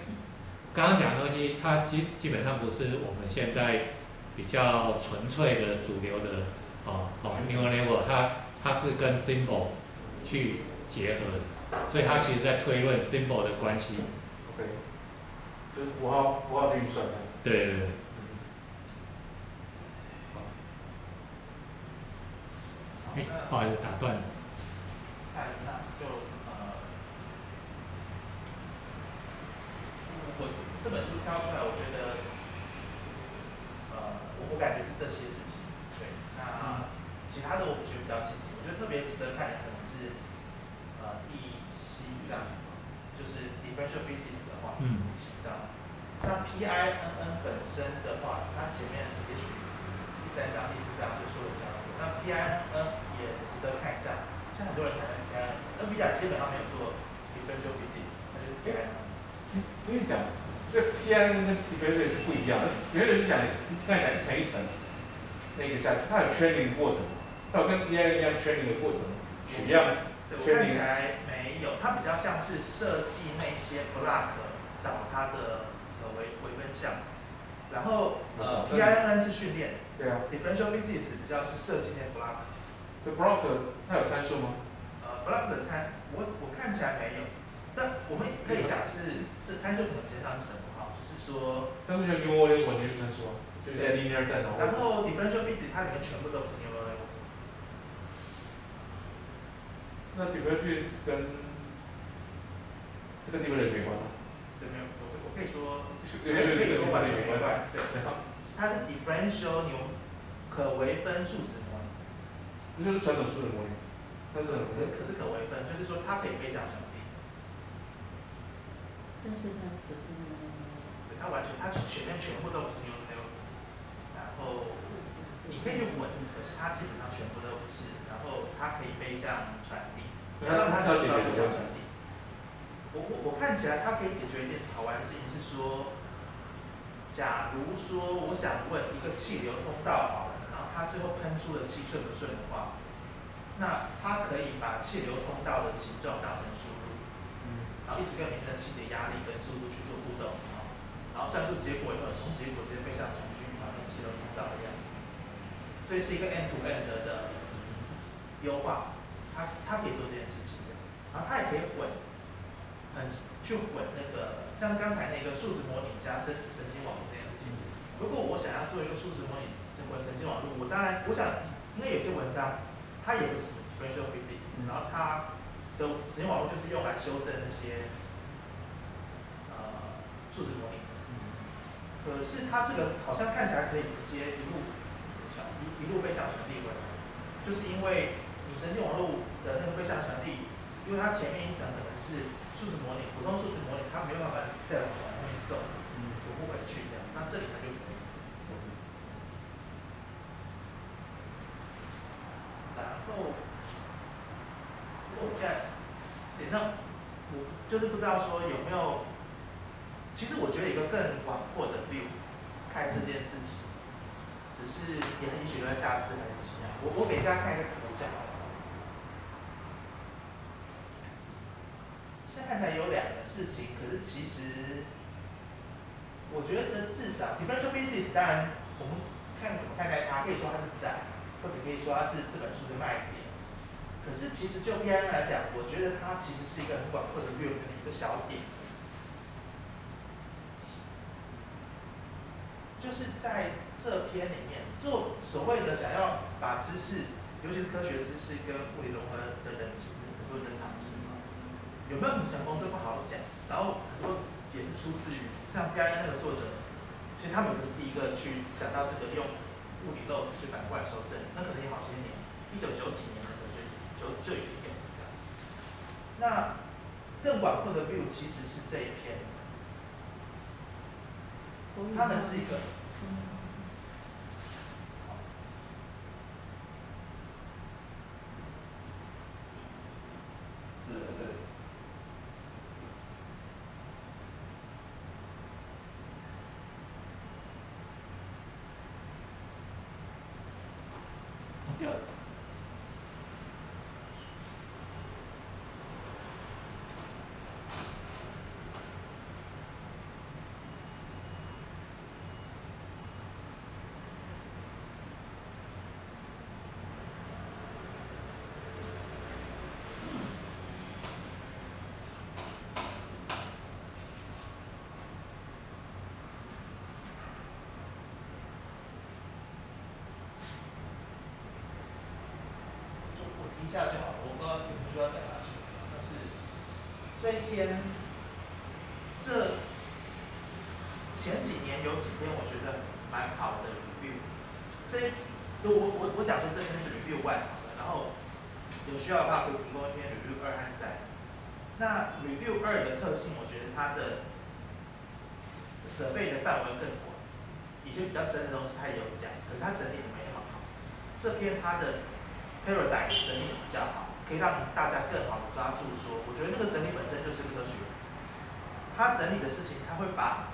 刚刚讲的东西，它基基本上不是我们现在比较纯粹的主流的哦哦 neural network，它它是跟 symbol 去结合的，所以他其实在推论 symbol 的关系。OK，就是符号符号的运算。对对对。哎，不好意思，打断了。看，那就呃，我这本书挑出来，我觉得，呃，我我感觉是这些事情。对，那其他的我觉得比较细节，我觉得特别值得看的可能是呃第七章，就是 differential physics 的话，嗯第七章。那 PINN 本身的话，它前面也许第三章、第四章就说了比较多。那 PINN 也值得看一下，像很多人谈的 PINN，NVIDIA 基本上没有做 differential physics，它就是 PINN。因为讲这 PINN 跟 differential 是不一样的，differential 是讲你刚才讲一层一层那个下去，它有 training 的过程，它有跟 PI 一样 training 的过程，取样对我看起来没有，它比较像是设计那些 block，找它的呃微微分项，然后呃 PINN 是训练对啊，，differential physics 比较是设计那 block。这 block 它有参数吗？呃，block 的参，我我看起来没有，但我们可以讲是这参数可能比较像是什么哈，就是说，参数就 neural network 就是参数啊，就是在 linear 站然然后 differential physics 它里面全部都不是 neural network，那 differential 是跟这个 differential 没关吗？对没有，我我可以说，对可以说完全没关。关，对，它是 differential 牛可微分数值模拟，那就是传统数的模拟，但是很可可是可微分，就是说它可以背向传递，但是它不是那个对，它完全它前面全部都不是 neural network，然后你可以去稳，可是它基本上全部都不是，然后它可以背向传递。你要让它知道背向传递。我我我看起来它可以解决一件好玩的事情是说，假如说我想问一个气流通道好了，然后它最后喷出的气顺不顺的话，那它可以把气流通道的形状当成输入，嗯。然后一直跟你喷气的压力跟速度去做互动，啊，然后算出结果以后，从结果直接背向程序还原气流通道的样子，所以是一个 end to end 的优化，它它可以做这件事情，然后它也可以混，很去混那个像刚才那个数值模拟加神神经网络这件事情，如果我想要做一个数值模拟混神经网络，我当然我想，因为有些文章它也不是 differential physics，然后它的神经网络就是用来修正那些呃数值模拟的。可是它这个好像看起来可以直接一路传一一路背向传递回来，就是因为你神经网络的那个背向传递，因为它前面一层可能是数值模拟，普通数值模拟它没有办法再往往后面送，嗯读不回去这样，那这里它就。然后，就是我现在，那我就是不知道说有没有，其实我觉得一个更广阔的 view 看这件事情，只是也也许在下次还是怎么样。我我给大家看一个图这样好了。现在看起来有两个事情，可是其实我觉得这至少 differential physics 当然我们看怎么看待它，可以说它是窄，或者可以说它是这本书的卖点。可是其实就 PIN 来讲，我觉得它其实是一个很广阔的阅读的一个小点，就是在这篇里面做所谓的想要把知识，尤其是科学知识跟物理融合的人，其实很多人在尝试。有没有很成功，这不好讲。然后很多也是出自于像 PIN 那个作者，其实他们不是第一个去想到这个用物理 loss 去反过来修正，那可能也好些年，一九九几年的时候就就就已经有了。那更广阔的 view 其实是这一篇，他们是一个。一下就好了，我不知道你们需要讲下去。但是这一篇，这前几年有几篇我觉得蛮好的 review。这我我我讲说这篇是 review one，然后有需要的话会提供一篇 review 二和三。那 review 二的特性，我觉得它的设备的范围更广，一些比较深的东西它也有讲，可是它整理的没那么好。这篇它的 paradigm 整理的比较好，可以让大家更好的抓住说，我觉得那个整理本身就是科学。它整理的事情，它会把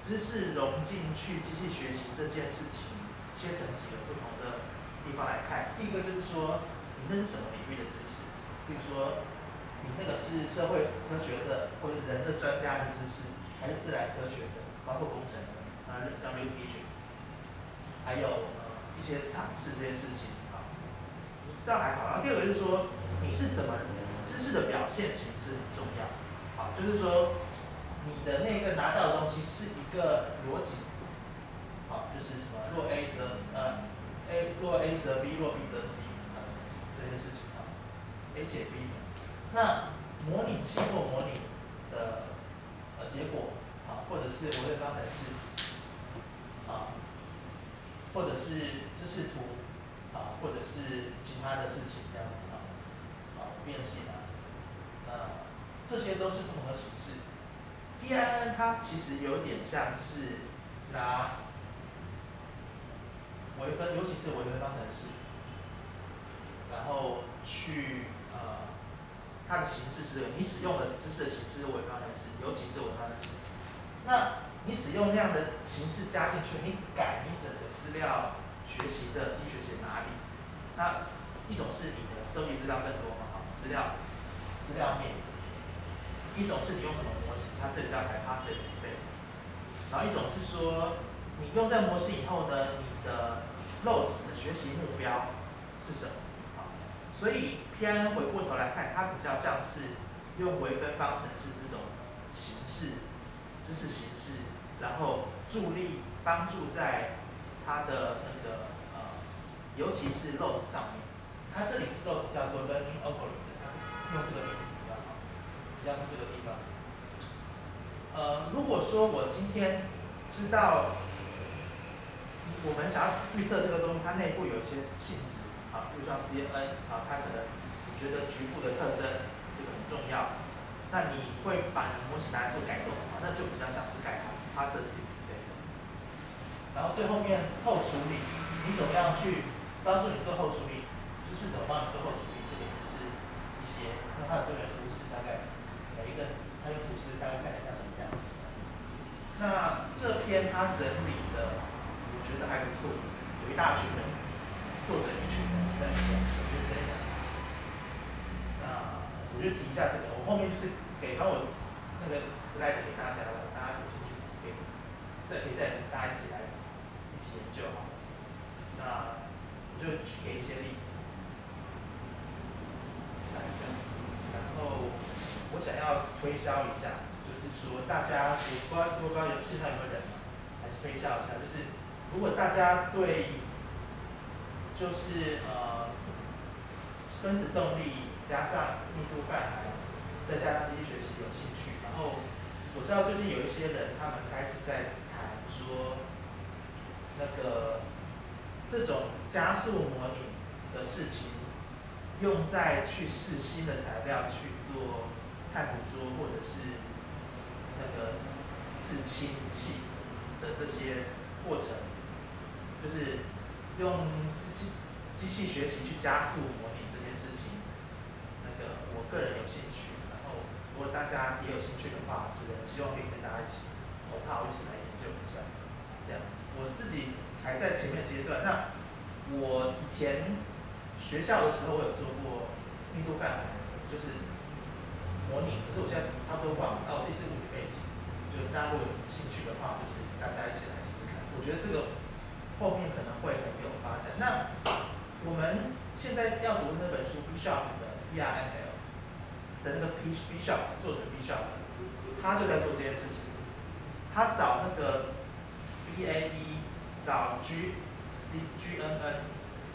知识融进去机器学习这件事情，切成几个不同的地方来看。第一个就是说，你那是什么领域的知识？比如说，你那个是社会科学的或者人的专家的知识，还是自然科学的，包括工程的，啊，像 r e d 学，还有呃一些尝试这些事情这样还好。然后第二个就是说，你是怎么知识的表现形式很重要，好，就是说你的那个拿到的东西是一个逻辑，好，就是什么若 A 则呃 A 若 A 则 B 若 B 则 C 啊这些事情。啊，A 解 B 什么，那模拟器或模拟的呃结果啊，或者是微分方程式啊，或者是知识图啊，或者是其他的事情这样子啊，啊变性啊什么，呃这些都是不同的形式。PIN 它其实有点像是拿微分，尤其是微分方程式，然后去呃它的形式是，你使用的知识的形式是微分方程式，尤其是微分方程式。那你使用那样的形式加进去，你改你整个资料学习的机学习哪里？那一种是你的收集资料更多嘛，哈，资料资料面；一种是你用什么模型，它这里叫 hypothesis set。然后一种是说，你用这模型以后呢，你的 loss 的学习目标是什么？啊，所以 Pn 回过头来看，它比较像是用微分方程式这种形式。知识形式，然后助力帮助在它的那个，尤其是 loss 上面，它这里 loss 叫做 learning algorithm，它是用这个名字的哈，比较是这个地方。呃，如果说我今天知道我们想要预测这个东西，它内部有一些性质啊，比如像 CNN 啊，它可能觉得局部的特征这个很重要。那你会把模型拿来做改动的话，那就比较像是改 hypothesis 这个。然后最后面后处理，你怎么样去帮助你做后处理？知识怎么帮你做后处理？这个也是一些，那它的这边图示大概每一个它用图示大概看起来什么样子。那这篇它整理的，我觉得还不错，有一大群人，作者一群人在讲，我觉得这样。那我就提一下这个，我后面就是给把我那个 slide 给大家了，大家有兴趣可以再可以再大家一起来一起研究哈。那就举给一些例子，来这样子。然后我想要推销一下，就是说大家，我不知道我不知道有现场有没有人，还是推销一下，就是如果大家对，就是呃分子动力加上密度泛函，再加上机器学习有兴趣，然后我知道最近有一些人他们开始在谈说，那个这种加速模拟的事情，用在去试新的材料去做碳捕捉或者是那个制氢气的这些过程，就是用机机器学习去加速模拟这件事情，那个我个人有兴趣，然后如果大家也有兴趣的话，我觉得希望可以跟大家一起投炮一起来研究一下，这样子。我自己还在前面阶段，那我以前学校的时候我有做过密度泛函，就是模拟，可是我现在差不多忘了，那我自己是物理背景，就大家如果有兴趣的话，就是大家一起来试试看。我觉得这个后面可能会很有发展。那我们现在要读的那本书，B Shop 的 ERML 的那个 P Bishop，作者 B Sharp，他就在做这件事情。他找那个 BAE 找 G C G N N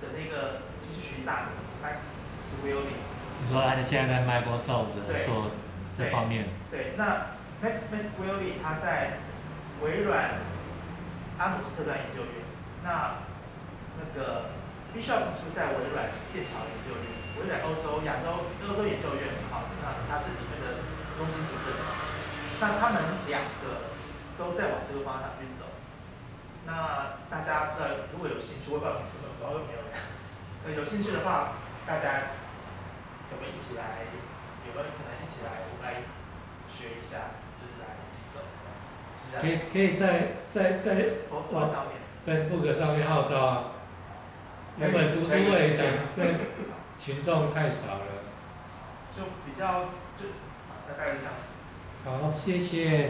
的那个机器学习大牛 Max Swilling。你说他现在在 Microsoft 对做这方面，对，那 Max Max Wiley 他在微软阿姆斯特丹研究院，那那个 Bishop 是不是在微软剑桥研究院？微软欧洲、亚洲、欧洲研究院，好，那他是里面的中心主任。那他们两个都在往这个方向去走。那大家在如果有兴趣，我不知道根本不知道有没有人，呃，有兴趣的话，大家可不可以一起来？有没有可能一起来？我们来学一下，就是来一起走，是这样。可以可以在在在网网上面，Facebook 上面号召啊，原本读书会想对群众太少了。就比较就大概是这样。好，谢谢。